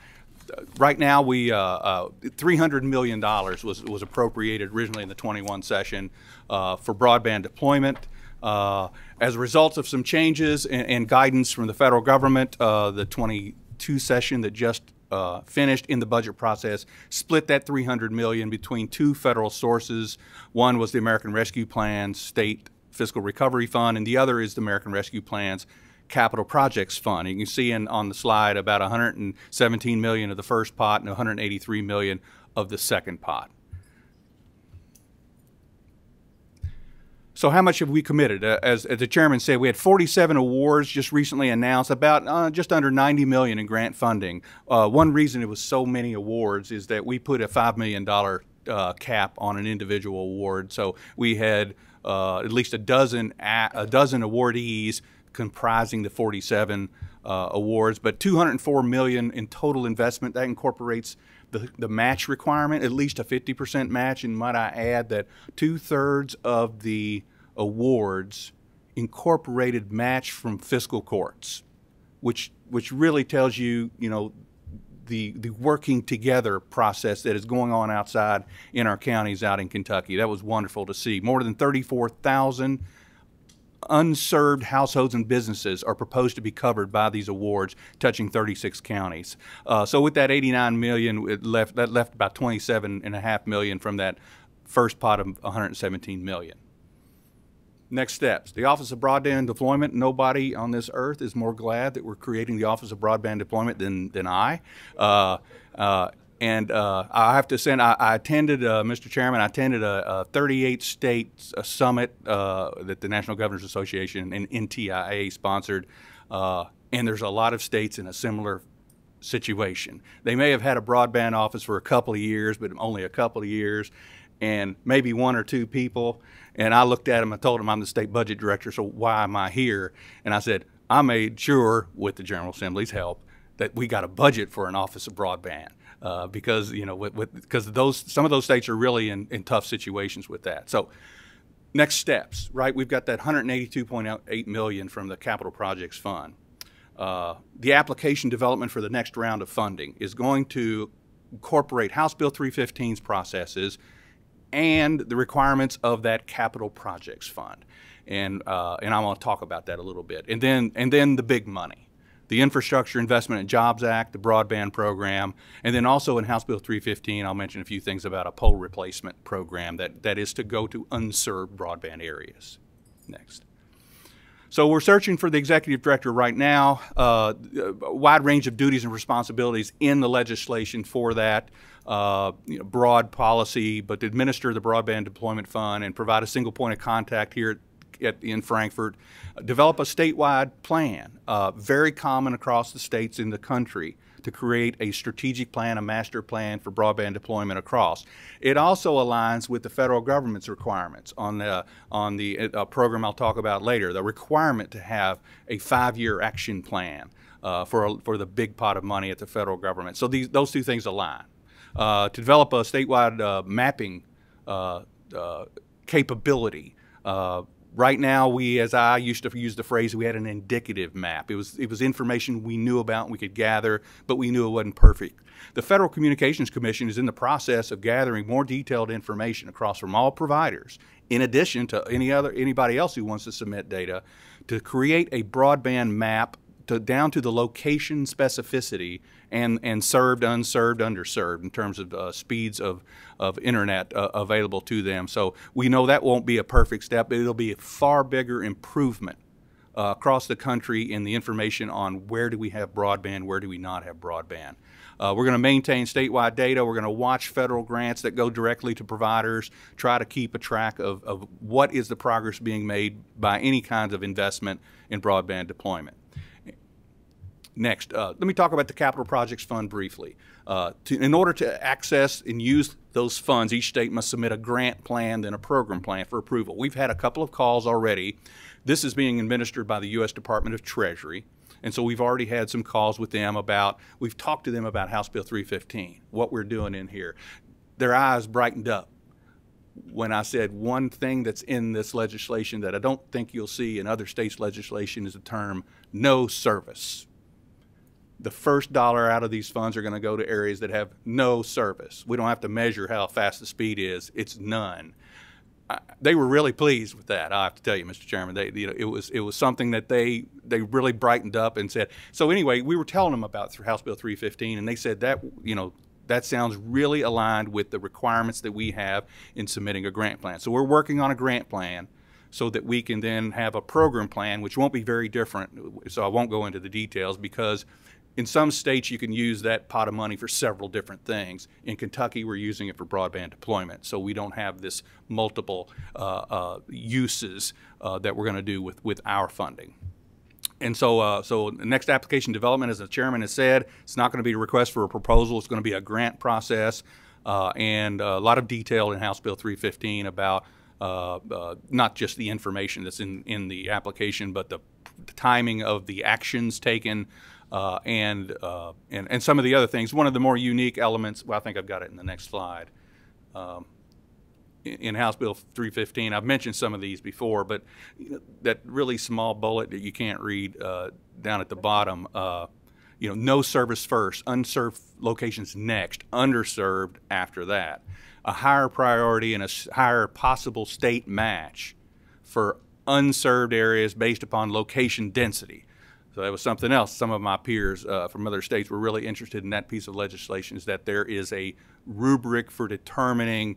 right now, we uh, uh, 300 million dollars was was appropriated originally in the 21 session uh, for broadband deployment. Uh, as a result of some changes and, and guidance from the federal government, uh, the 22 session that just uh, finished in the budget process split that 300 million between two federal sources. One was the American Rescue Plan State Fiscal Recovery Fund, and the other is the American Rescue Plan's Capital Projects Fund. You can see in, on the slide about 117 million of the first pot and 183 million of the second pot. So how much have we committed? Uh, as, as, the chairman said, we had 47 awards just recently announced, about uh, just under 90 million in grant funding. Uh, one reason it was so many awards is that we put a $5 million uh, cap on an individual award. So we had uh, at least a dozen, a, a dozen awardees comprising the 47 uh, awards, but 204 million in total investment. That incorporates the, the match requirement, at least a 50% match. And might I add that two thirds of the awards incorporated match from fiscal courts, which which really tells you, you know, the the working together process that is going on outside in our counties out in Kentucky. That was wonderful to see. More than 34,000 unserved households and businesses are proposed to be covered by these awards, touching 36 counties. Uh, so with that 89 million, it left that left about 27 and a half million from that first pot of 117 million. Next steps. The Office of Broadband Deployment. Nobody on this earth is more glad that we're creating the Office of Broadband Deployment than, than I. Uh, uh, and uh, I have to send. I, I attended, uh, Mr. Chairman. I attended a, a 38 state a summit uh, that the National Governors Association and NTIA sponsored, uh, and there's a lot of states in a similar situation. They may have had a broadband office for a couple of years, but only a couple of years, and maybe one or two people. And I looked at them. I told them I'm the state budget director, so why am I here? And I said I made sure, with the General Assembly's help, that we got a budget for an office of broadband uh, because you know because those some of those states are really in, in tough situations with that. So next steps, right? We've got that 182.8 million from the Capital Projects Fund. Uh, the application development for the next round of funding is going to incorporate House Bill 315's processes and the requirements of that Capital Projects Fund, and uh, and I'm going to talk about that a little bit, and then and then the big money the Infrastructure Investment and Jobs Act, the broadband program, and then also in House Bill 315, I'll mention a few things about a pole replacement program that, that is to go to unserved broadband areas. Next. So we're searching for the executive director right now, uh, a wide range of duties and responsibilities in the legislation for that. Uh, you know, broad policy, but to administer the broadband deployment fund and provide a single point of contact here at, in Frankfort, develop a statewide plan, uh, very common across the states in the country, to create a strategic plan, a master plan for broadband deployment across. It also aligns with the federal government's requirements on the on the uh, program I'll talk about later. The requirement to have a five-year action plan uh, for a, for the big pot of money at the federal government. So these those two things align. Uh, to develop a statewide uh, mapping uh, uh, capability Right now, we, as I used to use the phrase, we had an indicative map. It was, it was information we knew about and we could gather, but we knew it wasn't perfect. The Federal Communications Commission is in the process of gathering more detailed information across from all providers, in addition to any other anybody else who wants to submit data, to create a broadband map to, down to the location specificity and, and served, unserved, underserved in terms of uh, speeds of, of internet uh, available to them. So we know that won't be a perfect step, but it'll be a far bigger improvement uh, across the country in the information on where do we have broadband, where do we not have broadband. Uh, we're going to maintain statewide data. We're going to watch federal grants that go directly to providers, try to keep a track of, of what is the progress being made by any kinds of investment in broadband deployment. Next, uh, let me talk about the Capital Projects Fund briefly. Uh, to, in order to access and use those funds, each state must submit a grant plan, then a program plan for approval. We've had a couple of calls already. This is being administered by the U.S. Department of Treasury. And so we've already had some calls with them about, we've talked to them about House Bill 315, what we're doing in here. Their eyes brightened up when I said one thing that's in this legislation that I don't think you'll see in other states' legislation is the term no service the first dollar out of these funds are going to go to areas that have no service. We don't have to measure how fast the speed is, it's none. I, they were really pleased with that. I have to tell you, Mr. Chairman, they you know it was it was something that they they really brightened up and said. So anyway, we were telling them about House Bill 315, and they said that you know that sounds really aligned with the requirements that we have in submitting a grant plan. So we're working on a grant plan so that we can then have a program plan, which won't be very different. So I won't go into the details because in some states you can use that pot of money for several different things. In Kentucky, we're using it for broadband deployment, so we don't have this multiple uh, uh, uses uh, that we're going to do with, with our funding. And so, uh, so the next application development, as the chairman has said, it's not going to be a request for a proposal. It's going to be a grant process, uh, and a lot of detail in House Bill 315 about uh, not just the information that's in, in the application, but the, the timing of the actions taken, uh, and, uh, and and some of the other things. One of the more unique elements. Well, I think I've got it in the next slide. Um, in House Bill 315. I've mentioned some of these before, but that really small bullet that you can't read uh, down at the bottom, uh, you know, no service first, unserved locations next, underserved after that. A higher priority and a higher possible state match for unserved areas based upon location density. So that was something else. Some of my peers uh, from other states were really interested in that piece of legislation is that there is a rubric for determining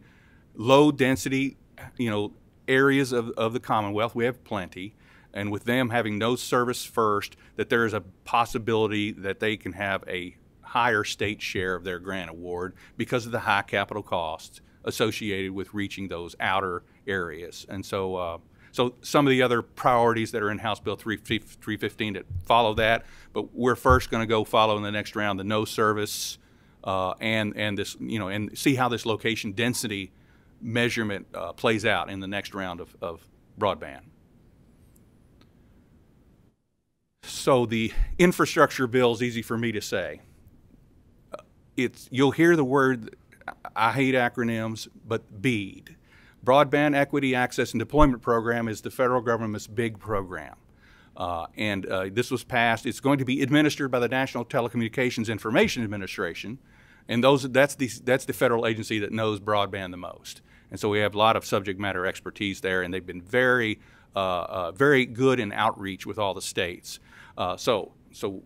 low density, you know, areas of, of the Commonwealth, we have plenty, and with them having no service first, that there is a possibility that they can have a higher state share of their grant award because of the high capital costs associated with reaching those outer areas. And so, uh, so some of the other priorities that are in House Bill 3, 315 that follow that, but we're first going to go follow in the next round the no service uh, and and this you know and see how this location density measurement uh, plays out in the next round of, of broadband. So the infrastructure bill is easy for me to say. It's you'll hear the word. I hate acronyms, but BEAD, Broadband Equity Access and Deployment Program, is the federal government's big program. Uh, and uh, this was passed. It's going to be administered by the National Telecommunications Information Administration, and those that's the that's the federal agency that knows broadband the most. And so we have a lot of subject matter expertise there, and they've been very, uh, uh, very good in outreach with all the states. Uh, so, so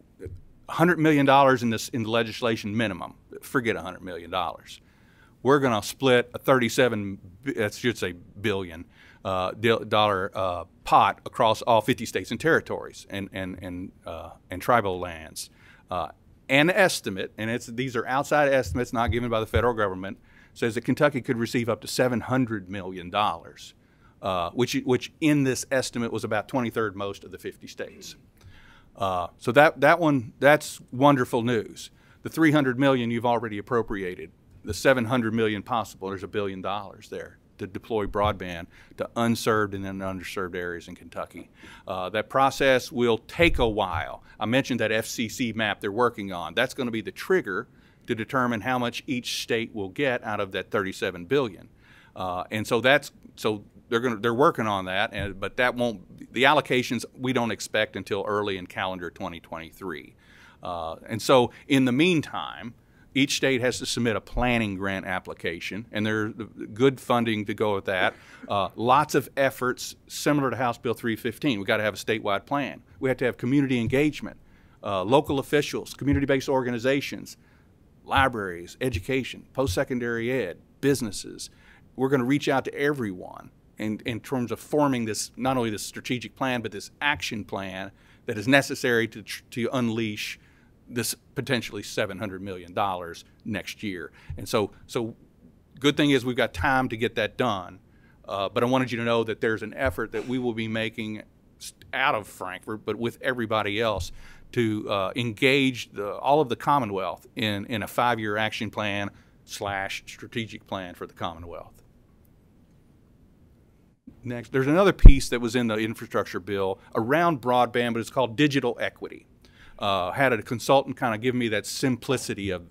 $100 million in this in the legislation minimum. Forget $100 million. We're going to split a 37, I should say billion, uh, dollar uh, pot across all 50 states and territories and, and, and, uh, and tribal lands. an estimate, and it's, these are outside estimates not given by the federal government, says that Kentucky could receive up to $700 million, uh, which, which in this estimate was about 23rd most of the 50 states. Uh, so that, that one, that's wonderful news. The 300 million you've already appropriated, the 700 million possible, there's a billion dollars there to deploy broadband to unserved and underserved areas in Kentucky. Uh, that process will take a while. I mentioned that FCC map they're working on. That's going to be the trigger to determine how much each state will get out of that 37 billion. Uh, and so that's so they're going to they're working on that, and but that won't the allocations we don't expect until early in calendar 2023. Uh, and so in the meantime, each state has to submit a planning grant application, and there's good funding to go with that. Uh, lots of efforts similar to House Bill 315. We've got to have a statewide plan. We have to have community engagement, uh, local officials, community-based organizations, libraries, education, post-secondary ed, businesses. We're going to reach out to everyone in, in terms of forming this, not only this strategic plan, but this action plan that is necessary to, to unleash this potentially $700 million next year. And so, so good thing is we've got time to get that done. Uh, but I wanted you to know that there's an effort that we will be making out of Frankfort, but with everybody else to uh, engage the, all of the Commonwealth in, in a five-year action plan slash strategic plan for the Commonwealth. Next, there's another piece that was in the infrastructure bill around broadband, but it's called digital equity. Uh, had a consultant kind of give me that simplicity of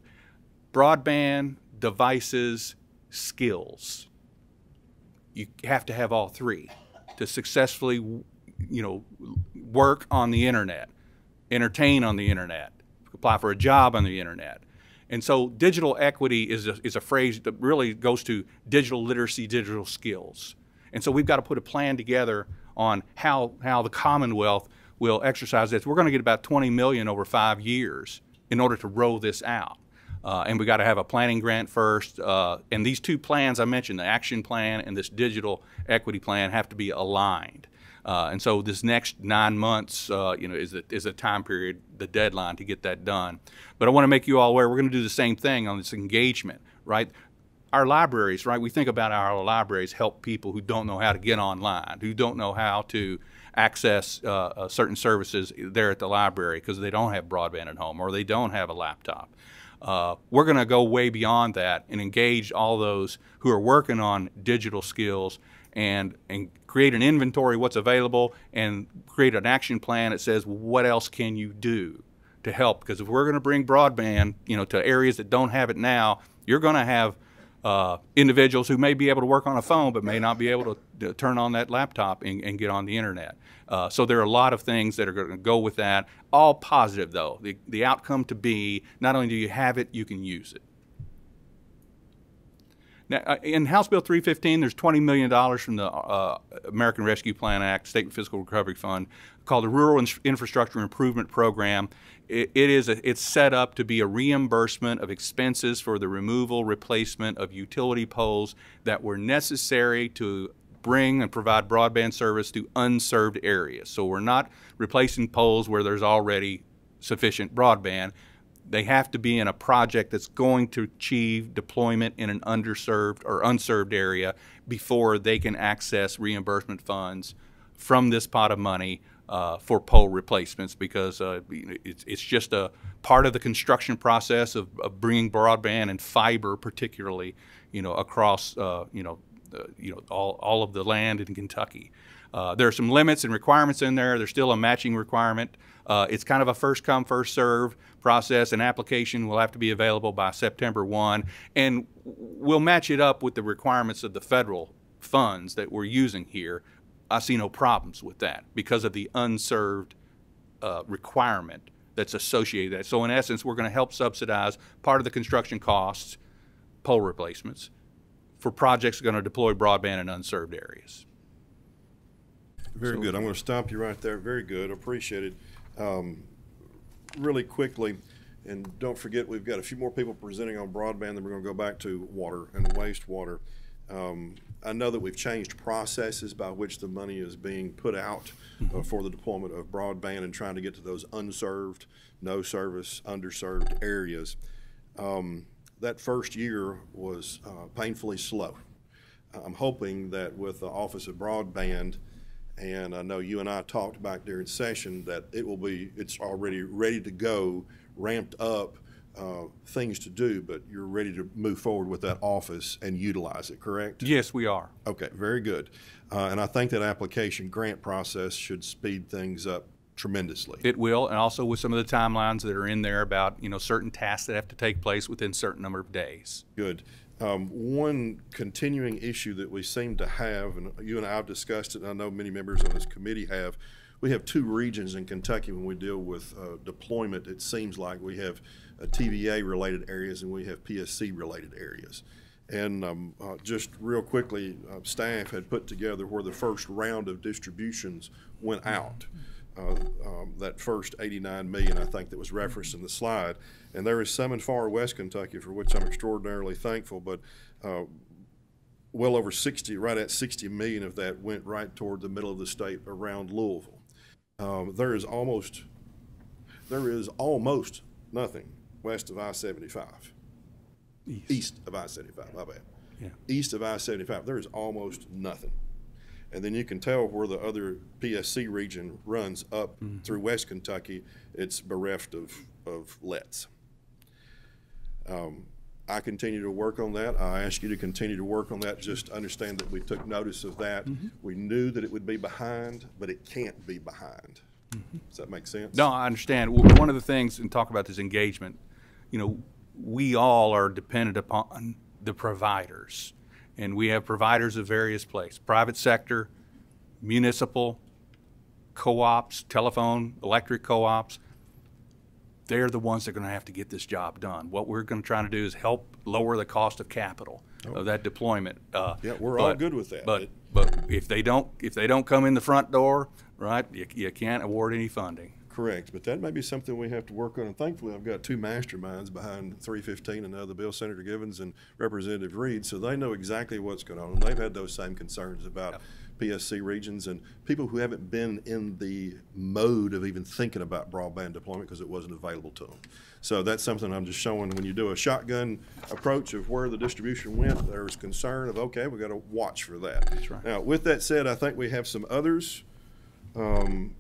broadband, devices, skills. You have to have all three to successfully, you know, work on the internet entertain on the internet, apply for a job on the internet. And so digital equity is a, is a phrase that really goes to digital literacy, digital skills. And so we've got to put a plan together on how, how the Commonwealth will exercise this. We're going to get about 20 million over five years in order to roll this out. Uh, and we got to have a planning grant first. Uh, and these two plans I mentioned, the action plan and this digital equity plan, have to be aligned. Uh, and so this next nine months, uh, you know, is a, is a time period, the deadline to get that done. But I want to make you all aware we're going to do the same thing on this engagement, right? Our libraries, right? We think about our libraries help people who don't know how to get online, who don't know how to access uh, uh, certain services there at the library because they don't have broadband at home or they don't have a laptop. Uh, we're going to go way beyond that and engage all those who are working on digital skills and, and create an inventory what's available and create an action plan that says what else can you do to help because if we're going to bring broadband you know to areas that don't have it now you're going to have uh, individuals who may be able to work on a phone but may not be able to, to turn on that laptop and, and, get on the internet. Uh, so there are a lot of things that are going to go with that. All positive though. The, the outcome to be not only do you have it, you can use it. Now, uh, in House Bill 315, there's $20 million from the uh, American Rescue Plan Act, State and Fiscal Recovery Fund, called the Rural In Infrastructure Improvement Program. It, it is a, it's set up to be a reimbursement of expenses for the removal, replacement of utility poles that were necessary to bring and provide broadband service to unserved areas. So we're not replacing poles where there's already sufficient broadband they have to be in a project that's going to achieve deployment in an underserved or unserved area before they can access reimbursement funds from this pot of money uh, for pole replacements because uh, it's, it's just a part of the construction process of, of bringing broadband and fiber particularly you know across uh, you know you know all, all of the land in Kentucky. Uh, there are some limits and requirements in there. There's still a matching requirement. Uh, it's kind of a first come, first serve process. An application will have to be available by September 1, and we'll match it up with the requirements of the federal funds that we're using here. I see no problems with that because of the unserved uh, requirement that's associated with that. So in essence, we're going to help subsidize part of the construction costs, pole replacements, for projects that are going to deploy broadband in unserved areas. Very So- good. I'm going to stop you right there. Very good. Appreciate it. Um, really quickly, and don't forget, we've got a few more people presenting on broadband, then we're going to go back to water and wastewater. Um, I know that we've changed processes by which the money is being put out uh, for the deployment of broadband and trying to get to those unserved, no service, underserved areas. Um, that first year was uh, painfully slow. I'm hoping that with the Office of Broadband, and I know you and I talked back during session that it will be, it's already ready to go, ramped up, uh, things to do, but you're ready to move forward with that office and utilize it, correct? Yes, we are. Okay, very good. Uh, and I think that application grant process should speed things up tremendously. It will, and also with some of the timelines that are in there about, you know, certain tasks that have to take place within a certain number of days. Good. Um, one continuing issue that we seem to have, and you and I have discussed it, and I know many members on this committee have, we have two regions in Kentucky when we deal with uh, deployment. It seems like we have uh, TVA related areas and we have PSC related areas. And um, uh, just real quickly, uh, staff had put together where the first round of distributions went out. Uh, um, that first 89 million, I think, that was referenced in the slide. And there is some in far west Kentucky for which I'm extraordinarily thankful, but uh, well over 60, right at 60 million of that went right toward the middle of the state around Louisville. Um, there is almost, there is almost nothing west of I-75. East, of I-75, my bad. Yeah. East of I-75, there is almost nothing. And then you can tell where the other PSC region runs up through West Kentucky, it's bereft of, of lets. Um, I continue to work on that. I ask you to continue to work on that. Just understand that we took notice of that. We knew that it would be behind, but it can't be behind. Does that make sense? No, I understand. One of the things, and talk about this engagement, you know, we all are dependent upon the providers. And we have providers of various places, private sector, municipal, co-ops, telephone, electric co-ops. They're the ones that are going to have to get this job done. What we're going to try to do is help lower the cost of capital of that deployment. Uh, Yeah, we're all good with that. But but if they don't if they don't come in the front door, right, you, you can't award any funding. Correct, but that may be something we have to work on, and thankfully, I've got two masterminds behind three fifteen and the other bill, Senator Givens and Representative Reed, so they know exactly what's going on, and they've had those same concerns about PSC regions and people who haven't been in the mode of even thinking about broadband deployment because it wasn't available to them. So that's something I'm just showing, when you do a shotgun approach of where the distribution went, there's concern of, okay, we've gotta watch for that. That's right. Now, with that said, I think we have some others. Um,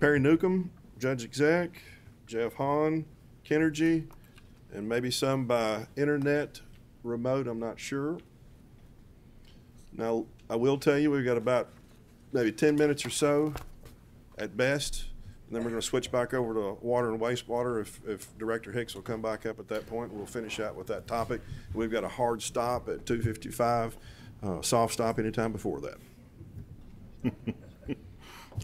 Perry Newcomb, Judge Exec, Jeff Hohn, Kenergy, and maybe some by internet, remote, I'm not sure. Now, I will tell you, we've got about maybe ten minutes or so at best. And then we're gonna switch back over to water and wastewater if, if Director Hicks will come back up at that point. We'll finish out with that topic. We've got a hard stop at two fifty-five, uh, soft stop anytime before that.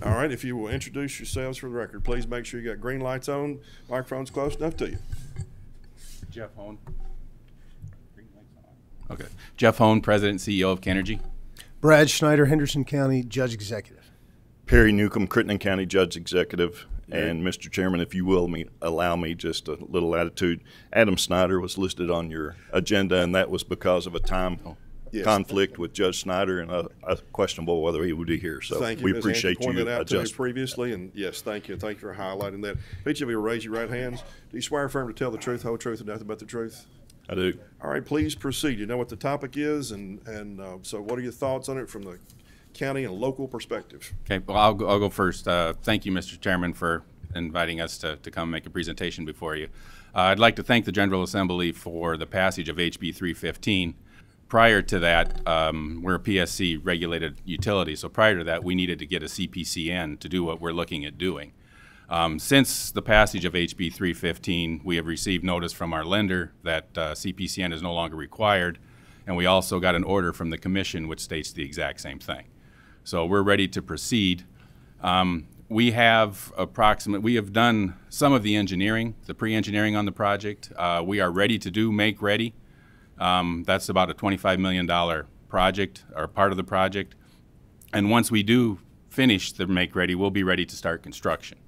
All right, if you will introduce yourselves for the record, please make sure you got green lights on, microphone's close enough to you. Jeff Hohn. Okay. Jeff Hohn, President and CEO of Kenergy. Brad Schneider, Henderson County Judge Executive. Perry Newcomb, Crittenden County Judge Executive. And Mr. Chairman, if you will me, allow me just a little attitude. Adam Snyder was listed on your agenda, and that was because of a time Yes. conflict with Judge Snyder, and uh, uh, questionable whether he would be here. So Thank you, we Ms. Appreciate pointed you that out to me adjusting. previously, and yes, thank you, thank you for highlighting that. If each of you raise your right hands, do you swear or affirm to tell the truth, whole truth, and nothing but the truth? I do. All right, please proceed. You know what the topic is, and, and uh, so what are your thoughts on it from the county and local perspective? Okay, well, I'll go, I'll go first. Uh, thank you, Mr. Chairman, for inviting us to, to come make a presentation before you. Uh, I'd like to thank the General Assembly for the passage of HB 315. Prior to that, um, we're a PSC regulated utility, so prior to that, we needed to get a CPCN to do what we're looking at doing. Um, since the passage of HB 315, we have received notice from our lender that uh, CPCN is no longer required, and we also got an order from the Commission which states the exact same thing. So we're ready to proceed. Um, we have approximate, we have done some of the engineering, the pre-engineering on the project. Uh, we are ready to do make ready. Um, that's about a $25 million project or part of the project. And once we do finish the make ready, we'll be ready to start construction.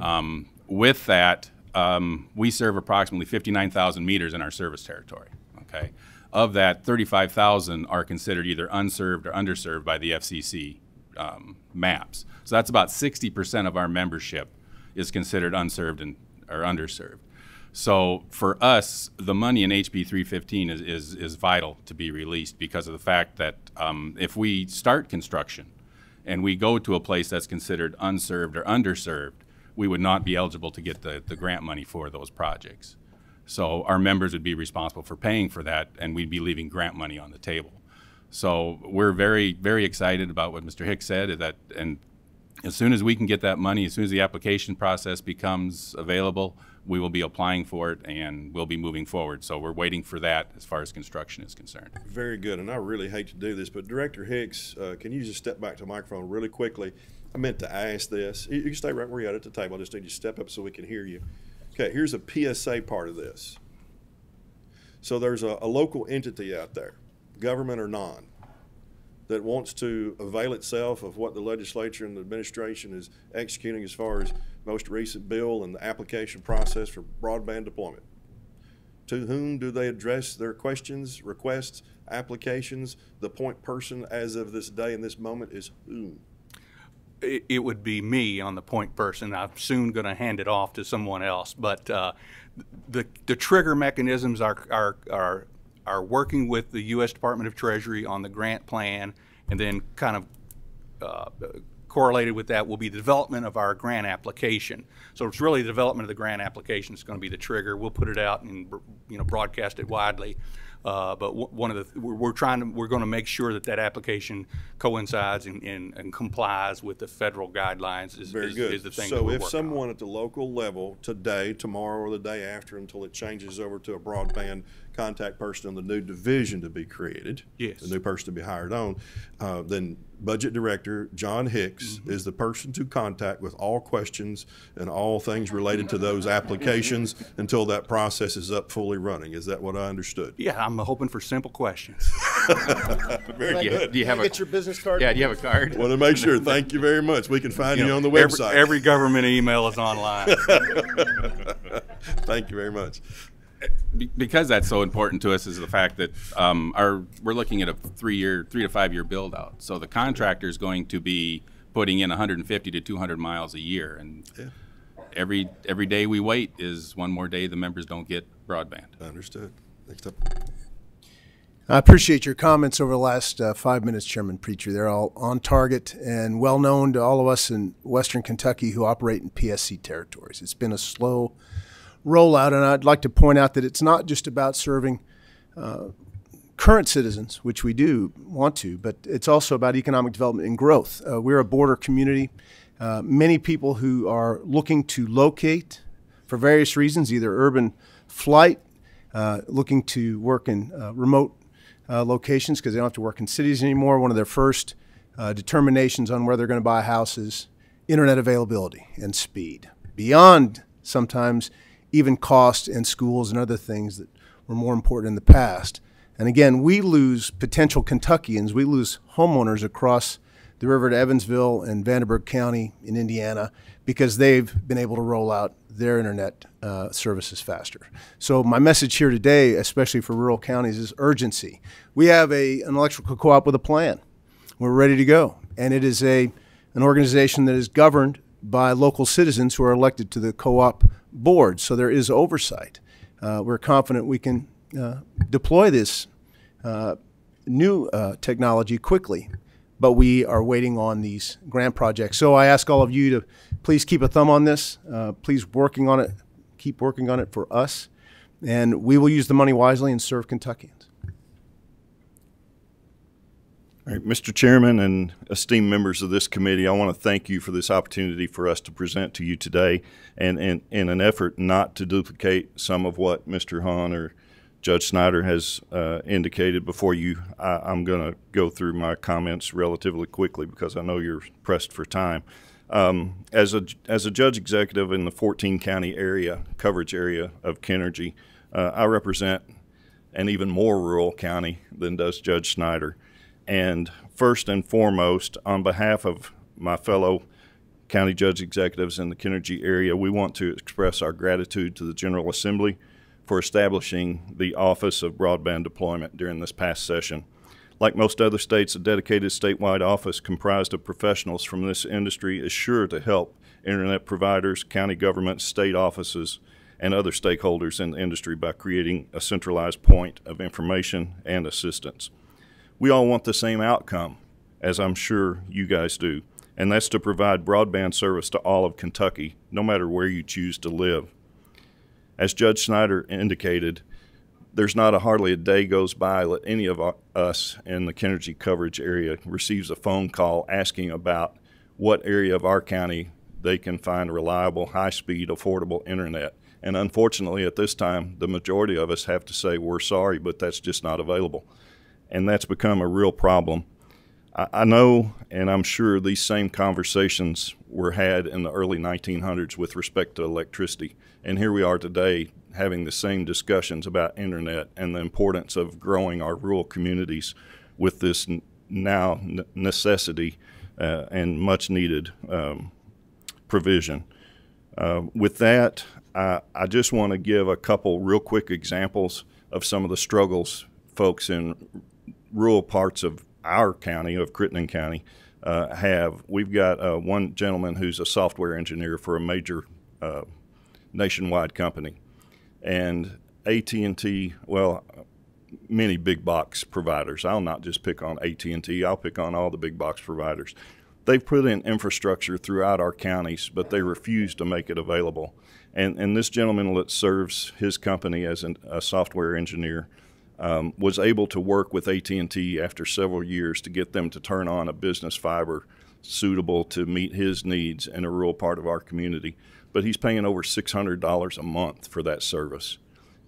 Um, with that, um, we serve approximately 59,000 meters in our service territory. Okay, of that, 35,000 are considered either unserved or underserved by the FCC um, maps. So that's about 60% of our membership is considered unserved and or underserved. So for us, the money in HB 315 is, is, is vital to be released because of the fact that um, if we start construction and we go to a place that's considered unserved or underserved, we would not be eligible to get the, the grant money for those projects. So our members would be responsible for paying for that, and we'd be leaving grant money on the table. So we're very, very excited about what Mr. Hicks said, that, and as soon as we can get that money, as soon as the application process becomes available, we will be applying for it and we'll be moving forward. So we're waiting for that as far as construction is concerned. Very good, and I really hate to do this, but Director Hicks, uh, can you just step back to the microphone really quickly? I meant to ask this. You, can stay right where you're at at the table. I just need you to step up so we can hear you. Okay, here's a PSA part of this. So there's a, a local entity out there, government or non, that wants to avail itself of what the legislature and the administration is executing as far as most recent bill and the application process for broadband deployment. To whom do they address their questions, requests, applications? The point person as of this day and this moment is whom? It, would be me on the point person. I'm soon going to hand it off to someone else. But uh, the the trigger mechanisms are are are are working with the U.S. Department of Treasury on the grant plan, and then kind of. Uh, correlated with that will be the development of our grant application. So it's really the development of the grant application is going to be the trigger. We'll put it out and you know broadcast it widely. Uh, but one of the we're, we're trying to we're going to make sure that that application coincides and, and, and complies with the federal guidelines. Is, Very is, good. is the thing. So if someone at the local level today, tomorrow, or the day after, until it changes over to a broadband contact person on the new division to be created. Yes. The new person to be hired on, uh, then Budget Director John Hicks is the person to contact with all questions and all things related to those applications until that process is up fully running. Is that what I understood? Yeah, I'm hoping for simple questions. Very Yeah, good. Do you have Can I a get your business card? Yeah, do you have a card? Want to make sure. Thank you very much. We can find you, know, on the every- website. Every, government email is online. Thank you very much. Be- because that's so important to us is the fact that um, our we're looking at a three-year, three to five-year build-out. So the contractor is going to be putting in 150 to 200 miles a year, and every every day we wait is one more day the members don't get broadband. Understood. Next up. I appreciate your comments over the last uh, five minutes, Chairman Petrie. They're all on target and well known to all of us in Western Kentucky who operate in PSC territories. It's been a slow rollout, and I'd like to point out that it's not just about serving uh, current citizens, which we do want to, but it's also about economic development and growth. Uh, we're a border community. Uh, many people who are looking to locate for various reasons, either urban flight, uh, looking to work in uh, remote uh, locations because they don't have to work in cities anymore. One of their first determinations on where they're going to buy a house is internet availability and speed, beyond sometimes even cost and schools and other things that were more important in the past. And again, we lose potential Kentuckians, we lose homeowners across the river to Evansville and Vanderburgh County in Indiana because they've been able to roll out their internet uh, services faster. So my message here today, especially for rural counties, is urgency. We have a, an electrical co-op with a plan. We're ready to go, and it is a an organization that is governed by local citizens who are elected to the co-op board. So there is oversight. Uh, we're confident we can uh, deploy this uh, new uh, technology quickly, but we are waiting on these grant projects. So I ask all of you to please keep a thumb on this. Uh, please working on it, keep working on it for us, and we will use the money wisely and serve Kentuckians. All right, Mr. Chairman and esteemed members of this committee, I want to thank you for this opportunity for us to present to you today, and in, an effort not to duplicate some of what Mr. Hohn or Judge Schneider has uh, indicated before you, I, I'm going to go through my comments relatively quickly because I know you're pressed for time. Um, as a as a judge executive in the 14 county area coverage area of Kenergy, uh, I represent an even more rural county than does Judge Schneider. And first and foremost, on behalf of my fellow county judge executives in the Kenergy area, we want to express our gratitude to the General Assembly for establishing the Office of Broadband Deployment during this past session. Like most other states, a dedicated statewide office comprised of professionals from this industry is sure to help internet providers, county governments, state offices, and other stakeholders in the industry by creating a centralized point of information and assistance. We all want the same outcome, as I'm sure you guys do, and that's to provide broadband service to all of Kentucky, no matter where you choose to live. As Judge Schneider indicated, there's not a hardly a day goes by that any of our- us in the Kenergy coverage area receives a phone call asking about what area of our county they can find reliable, high-speed, affordable internet. And unfortunately, at this time, the majority of us have to say, we're sorry, but that's just not available. And that's become a real problem. I, I know, and I'm sure these same conversations were had in the early 1900s with respect to electricity. And here we are today having the same discussions about internet and the importance of growing our rural communities with this now necessity uh, and much needed um, provision. Uh, with that, I, I just want to give a couple real quick examples of some of the struggles folks in rural parts of our county, of Crittenden County, uh, have. We've got uh, one gentleman who's a software engineer for a major uh, nationwide company, and AT&T. Well, many big box providers. I'll not just pick on AT&T. I'll pick on all the big box providers. They've put in infrastructure throughout our counties, but they refuse to make it available. And and this gentleman that serves his company as an, a software engineer um, was able to work with AT&T after several years to get them to turn on a business fiber suitable to meet his needs in a rural part of our community. But he's paying over $600 a month for that service.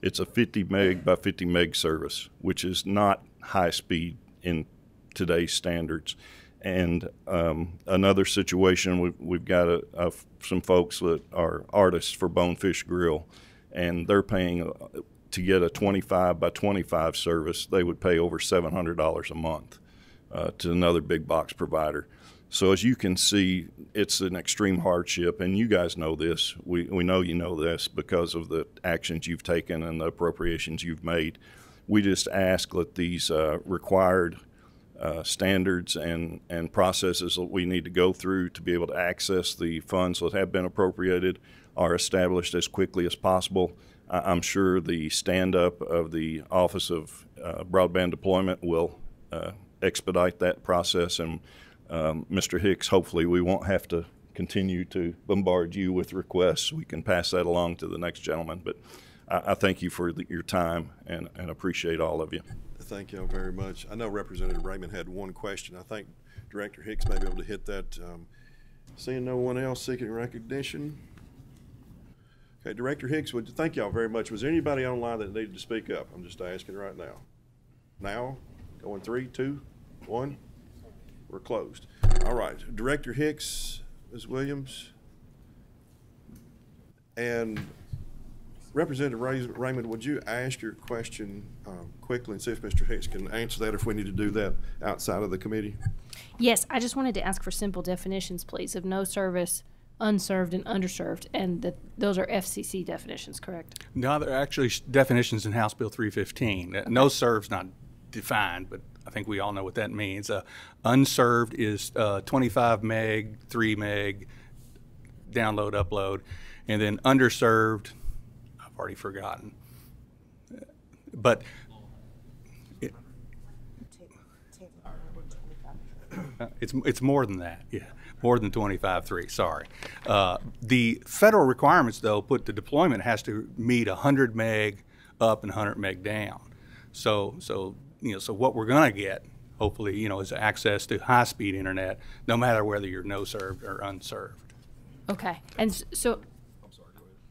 It's a 50 meg by 50 meg service, which is not high speed in today's standards. And um, another situation, we've, we've got a, a, some folks that are artists for Bonefish Grill, and they're paying uh, to get a 25 by 25 service, they would pay over $700 a month uh, to another big box provider. So as you can see, it's an extreme hardship, and you guys know this. We, we know you know this because of the actions you've taken and the appropriations you've made. We just ask that these uh, required uh, standards and, and processes that we need to go through to be able to access the funds that have been appropriated are established as quickly as possible. I, am sure the stand-up of the Office of uh, Broadband Deployment will uh, expedite that process and um, Mr. Hicks, hopefully we won't have to continue to bombard you with requests. We can pass that along to the next gentleman. But I, I thank you for the, your time and, and appreciate all of you. Thank you all very much. I know Representative Raymond had one question. I think Director Hicks may be able to hit that. Um, seeing no one else seeking recognition. Director Hicks, would thank y'all very much. Was there anybody online that needed to speak up? I'm just asking right now. Now, going three, two, one. We're closed. All right, Director Hicks, Ms. Williams, and Representative Raymond, would you ask your question um, quickly and see if Mr. Hicks can answer that if we need to do that outside of the committee? Yes, I just wanted to ask for simple definitions, please, of no service, unserved, and underserved, and that those are FCC definitions, correct? No, they're actually definitions in House Bill 315. Okay. No serve's not defined, but I think we all know what that means. Uh, unserved is uh, 25 meg, 3 meg, download, upload. And then underserved, I've already forgotten. But it, it's, it's more than that, yeah. More than 25.3, sorry. Uh, the federal requirements, though, put the deployment has to meet 100 meg up and 100 meg down. So, so you know, so what we're going to get, hopefully, you know, is access to high-speed internet, no matter whether you're no-served or unserved. Okay, and so,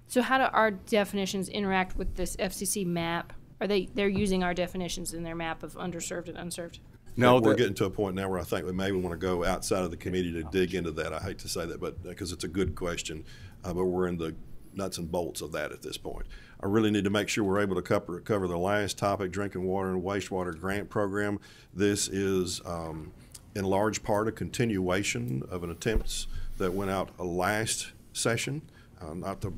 so how do our definitions interact with this FCC map? Are they they're using our definitions in their map of underserved and unserved? No, we're getting to a point now where I think we maybe want to go outside of the committee to dig into that. I hate to say that, but because it's a good question, uh, but we're in the nuts and bolts of that at this point. I really need to make sure we're able to cover, cover the last topic, drinking water and wastewater grant program. This is um, in large part a continuation of an attempts that went out a last session, uh, not the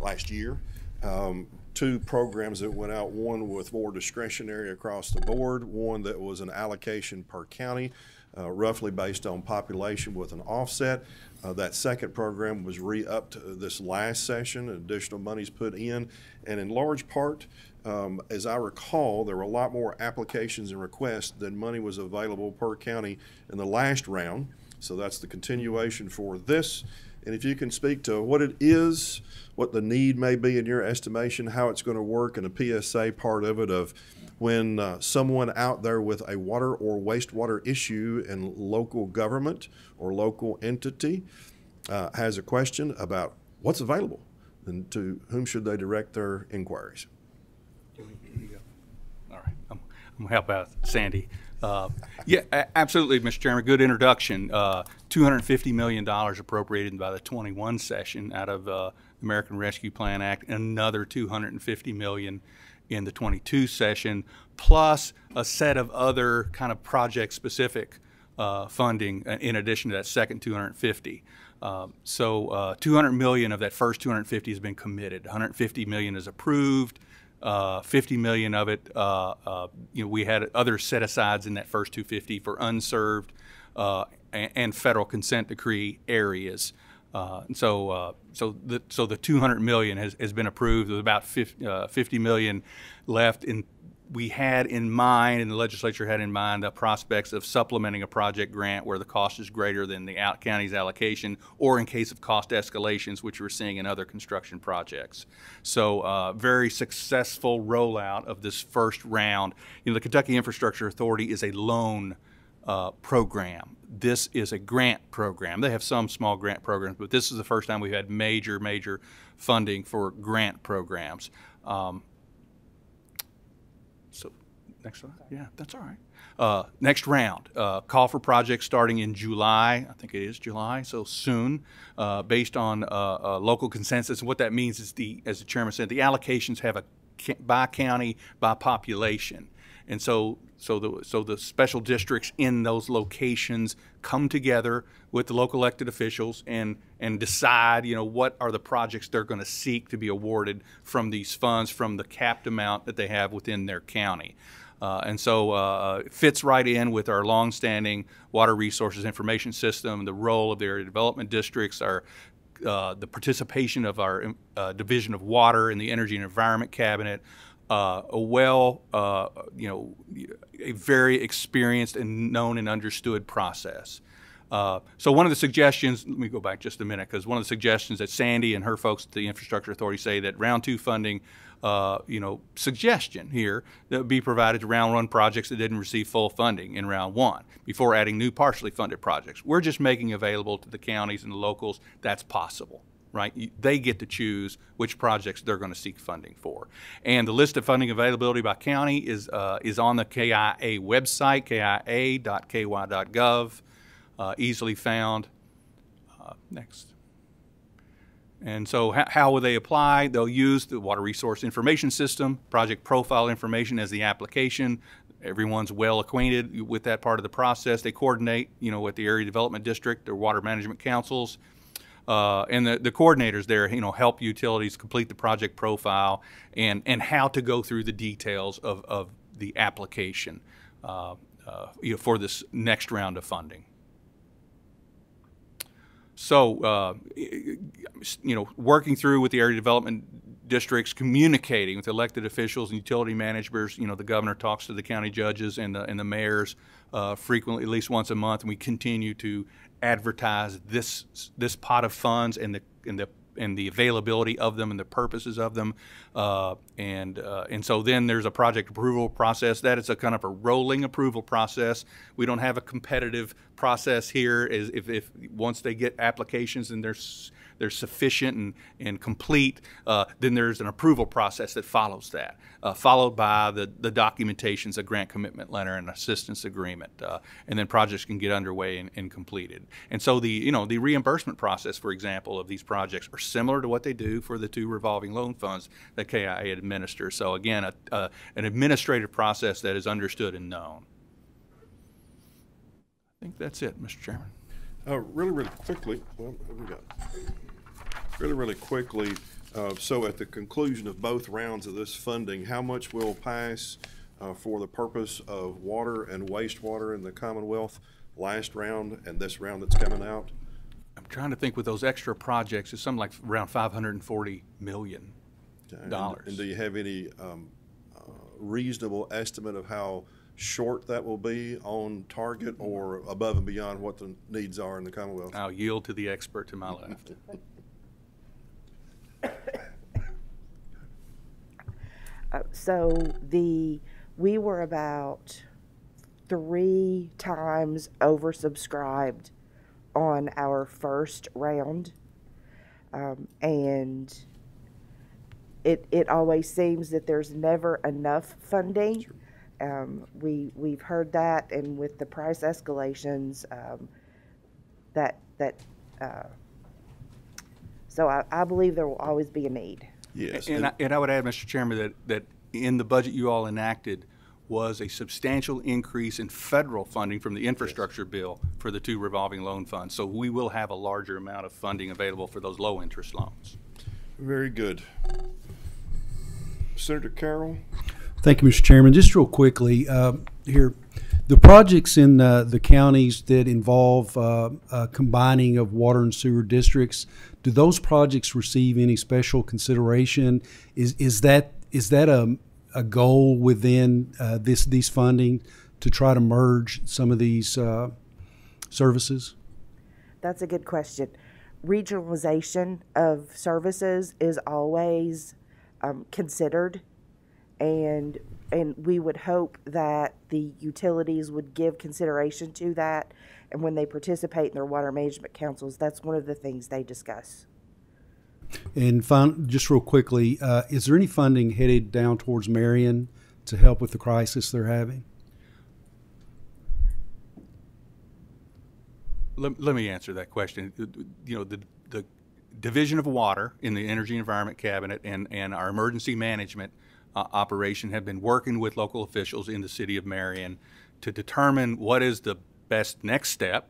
last year. Um, two programs that went out, one with more discretionary across the board, one that was an allocation per county, uh, roughly based on population with an offset. Uh, that second program was re-upped this last session, additional monies put in, and in large part, um, as I recall, there were a lot more applications and requests than money was available per county in the last round. So that's the continuation for this. And if you can speak to what it is, what the need may be in your estimation, how it's going to work, and a PSA part of it of when uh, someone out there with a water or wastewater issue in local government or local entity uh, has a question about what's available, and to whom should they direct their inquiries? All right, I'm, I'm gonna help out Sandy. Uh, yeah, absolutely, Mr. Chairman. Good introduction. Uh, $250 million appropriated by the 21 session out of uh, the American Rescue Plan Act, another 250 million in the 22 session, plus a set of other kind of project-specific uh, funding uh, in addition to that second 250. Um, so uh, 200 million of that first 250 has been committed. 150 million is approved. Uh, 50 million of it, uh, uh, you know, we had other set asides in that first 250 for unserved and, and, federal consent decree areas. and so, so the so the 200 million has, has been approved. There's about 50, 50 million left in we had in mind, and the legislature had in mind, the prospects of supplementing a project grant where the cost is greater than the county's allocation, or in case of cost escalations, which we're seeing in other construction projects. So, uh, very successful rollout of this first round. You know, the Kentucky Infrastructure Authority is a loan uh, program. This is a grant program. They have some small grant programs, but this is the first time we've had major, major funding for grant programs. Um, so, next slide. Yeah, that's all right. Uh, next round, uh, call for projects starting in July. I think it is July, so soon, uh, based on uh, uh, local consensus. And what that means is the, as the chairman said, the allocations have a by county, by population. And so, so the, so the special districts in those locations come together with the local elected officials and, and decide, you know, what are the projects they're going to seek to be awarded from these funds, from the capped amount that they have within their county. Uh, and so uh, it fits right in with our longstanding water resources information system, the role of the area development districts, our uh, the participation of our uh, division of water in the energy and environment cabinet, uh, a well, uh, you know, a very experienced and known and understood process. Uh, so one of the suggestions, let me go back just a minute, because one of the suggestions that Sandy and her folks at the Infrastructure Authority say that round two funding, uh, you know, suggestion here that would be provided to round one projects that didn't receive full funding in round one before adding new partially funded projects. We're just making available to the counties and the locals that's possible right? They get to choose which projects they're going to seek funding for. And the list of funding availability by county is, uh, is on the KIA website, kia.ky.gov, uh, easily found. Uh, next. And so how, will they apply? They'll use the Water Resource Information System, project profile information as the application. Everyone's well acquainted with that part of the process. They coordinate, you know, with the area development district, their water management councils, uh, and the, the coordinators there, you know, help utilities complete the project profile and, and how to go through the details of, of the application uh, uh, you know, for this next round of funding. So, uh, you know, working through with the area development districts, communicating with elected officials and utility managers. You know, the governor talks to the county judges and the, and the mayors uh, frequently, at least once a month, and we continue to advertise this this pot of funds and the and the and the availability of them and the purposes of them, uh, and uh, and so then there's a project approval process. That is a kind of a rolling approval process. We don't have a competitive process here. Is if, if once they get applications and there's they're sufficient and, and complete, uh, then there's an approval process that follows that, uh, followed by the, the documentations, a grant commitment letter, and assistance agreement, uh, and then projects can get underway and, and completed. And so the you know the reimbursement process, for example, of these projects are similar to what they do for the two revolving loan funds that KIA administers. So again, a, uh, an administrative process that is understood and known. I think that's it, Mr. Chairman. Uh, really, really quickly, well, we got? Really, really quickly, uh, so at the conclusion of both rounds of this funding, how much will pass uh, for the purpose of water and wastewater in the Commonwealth last round and this round that's coming out? I'm trying to think with those extra projects, it's something like around 540 million And- dollars. And do you have any um, uh, reasonable estimate of how short that will be on target or above and beyond what the needs are in the Commonwealth? I'll yield to the expert to my left. Uh, so the, we were about three times oversubscribed on our first round. Um, and it, it always seems that there's never enough funding. Um, we, we've heard that and with the price escalations, um, that, that, uh, so I, I believe there will always be a need. Yes. And I, and I would add, Mr. Chairman, that, that in the budget you all enacted was a substantial increase in federal funding from the infrastructure bill for the two revolving loan funds. So we will have a larger amount of funding available for those low-interest loans. Very good. Senator Carroll? Thank you, Mr. Chairman. Just real quickly, uh, here, the projects in uh, the counties that involve uh, uh, combining of water and sewer districts, do those projects receive any special consideration? Is is that is that a a goal within uh, this these funding to try to merge some of these uh, services? That's a good question. Regionalization of services is always um, considered, and and we would hope that the utilities would give consideration to that, and when they participate in their water management councils, that's one of the things they discuss. And fin- just real quickly, uh, is there any funding headed down towards Marion to help with the crisis they're having? Let, let me answer that question. You know, the, the Division of Water in the Energy and Environment Cabinet and, and our emergency management uh, operation have been working with local officials in the city of Marion to determine what is the best next step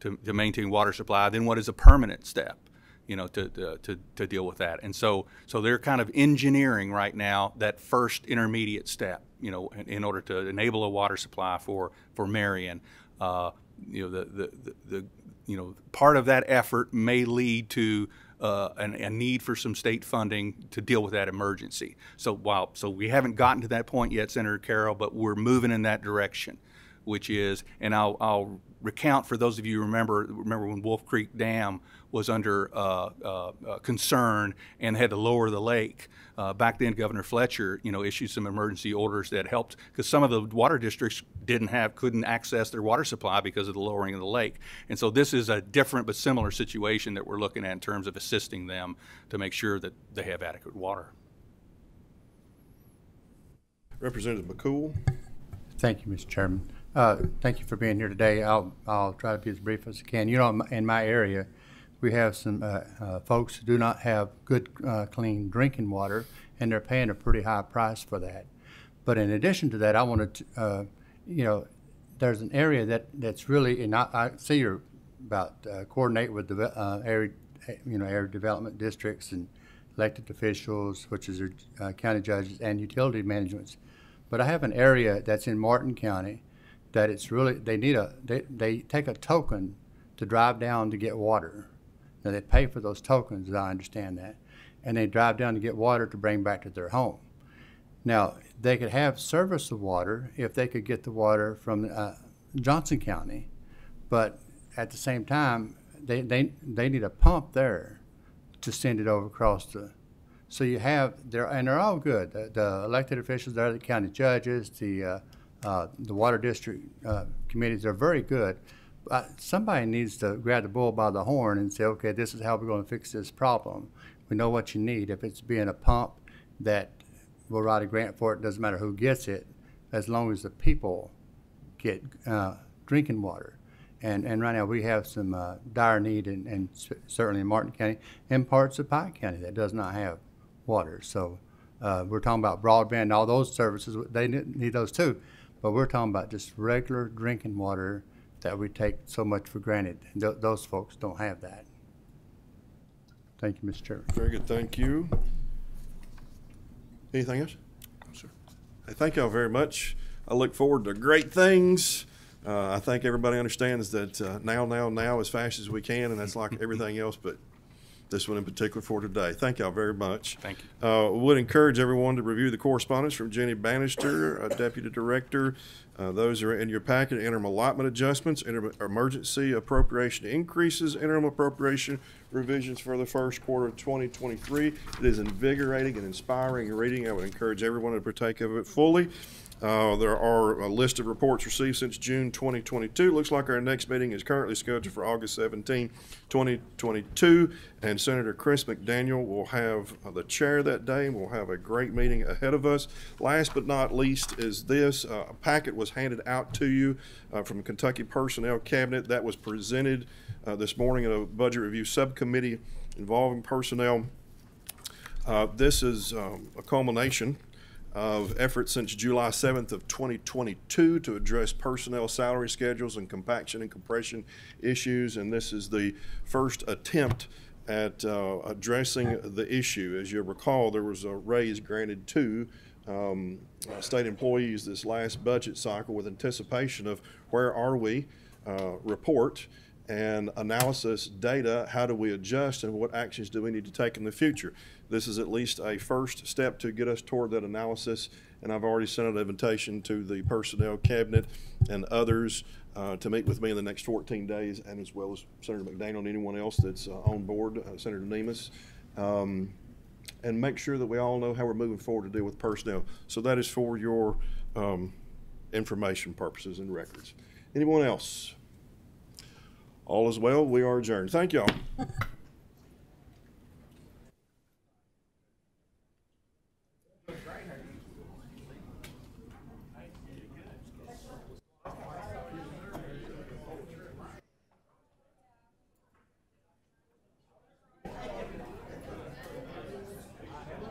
to, to maintain water supply, then what is a permanent step, you know, to, to, to deal with that. And so, so they're kind of engineering right now that first intermediate step, you know, in, in order to enable a water supply for, for Marion. Uh, you know, the, the, the, you know, part of that effort may lead to uh, an, a need for some state funding to deal with that emergency. So while so we haven't gotten to that point yet, Senator Carroll, but we're moving in that direction, which is, and I'll, I'll recount for those of you who remember remember when Wolf Creek Dam was under uh, uh, uh, concern and had to lower the lake. Uh, back then, Governor Fletcher, you know, issued some emergency orders that helped because some of the water districts didn't have, couldn't access their water supply because of the lowering of the lake. And so this is a different but similar situation that we're looking at in terms of assisting them to make sure that they have adequate water. Representative McCool. Thank you, Mr. Chairman. Uh, thank you for being here today. I'll, I'll try to be as brief as I can. You know, in my area, we have some uh, uh, folks who do not have good, uh, clean drinking water, and they're paying a pretty high price for that. But in addition to that, I wanted to, uh, you know, there's an area that, that's really, and I, I see you're about uh, coordinate with the area, you know, area development districts and elected officials, which is their county judges and utility managements. But I have an area that's in Martin County that it's really they need a they, they take a token to drive down to get water. Now they pay for those tokens, as I understand that, and they drive down to get water to bring back to their home. Now they could have service of water if they could get the water from uh, Johnson County, but at the same time they, they they need a pump there to send it over across the. So you have there, and they're all good. The, the elected officials there, the county judges, the uh, uh, the water district uh, committees are very good. Uh, somebody needs to grab the bull by the horn and say, okay, this is how we're going to fix this problem. We know what you need. If it's being a pump that we'll write a grant for it, doesn't matter who gets it, as long as the people get uh, drinking water. And, and right now we have some uh, dire need, and in, in certainly in Martin County and parts of Pike County that does not have water. So we're talking about broadband, all those services, they need those too. But we're talking about just regular drinking water that we take so much for granted. And th those folks don't have that. Thank you, Mr. Chair. Very good. Thank you. Anything else? No, sir. Hey, thank y'all very much. I look forward to great things. Uh, I think everybody understands that uh, now, now, now as fast as we can, and that's like everything else, but this one in particular for today. Thank y'all very much. Thank you. Uh, would encourage everyone to review the correspondence from Jenny Bannister, uh, Deputy Director. Uh, those are in your packet. Interim allotment adjustments, interim emergency appropriation increases, interim appropriation revisions for the first quarter of 2023. It is invigorating and inspiring reading. I would encourage everyone to partake of it fully. Uh, there are a list of reports received since June 2022. Looks like our next meeting is currently scheduled for August 17, 2022, and Senator Chris McDaniel will have the chair that day. We'll have a great meeting ahead of us. Last but not least is this. Uh, a packet was handed out to you uh, from Kentucky Personnel Cabinet that was presented uh, this morning at a budget review subcommittee involving personnel. Uh, this is um, a culmination of efforts since July 7th of 2022 to address personnel salary schedules and compaction and compression issues. And this is the first attempt at uh, addressing the issue. As you recall, there was a raise granted to um, uh, state employees this last budget cycle with anticipation of where are we uh, report and analysis data, how do we adjust and what actions do we need to take in the future. This is at least a first step to get us toward that analysis and I've already sent an invitation to the personnel cabinet and others uh, to meet with me in the next 14 days and as well as Senator McDaniel and anyone else that's uh, on board, uh, Senator Nemes. Um, and make sure that we all know how we're moving forward to deal with personnel. So that is for your um, information purposes and records. Anyone else? All is well. We are adjourned. Thank y'all.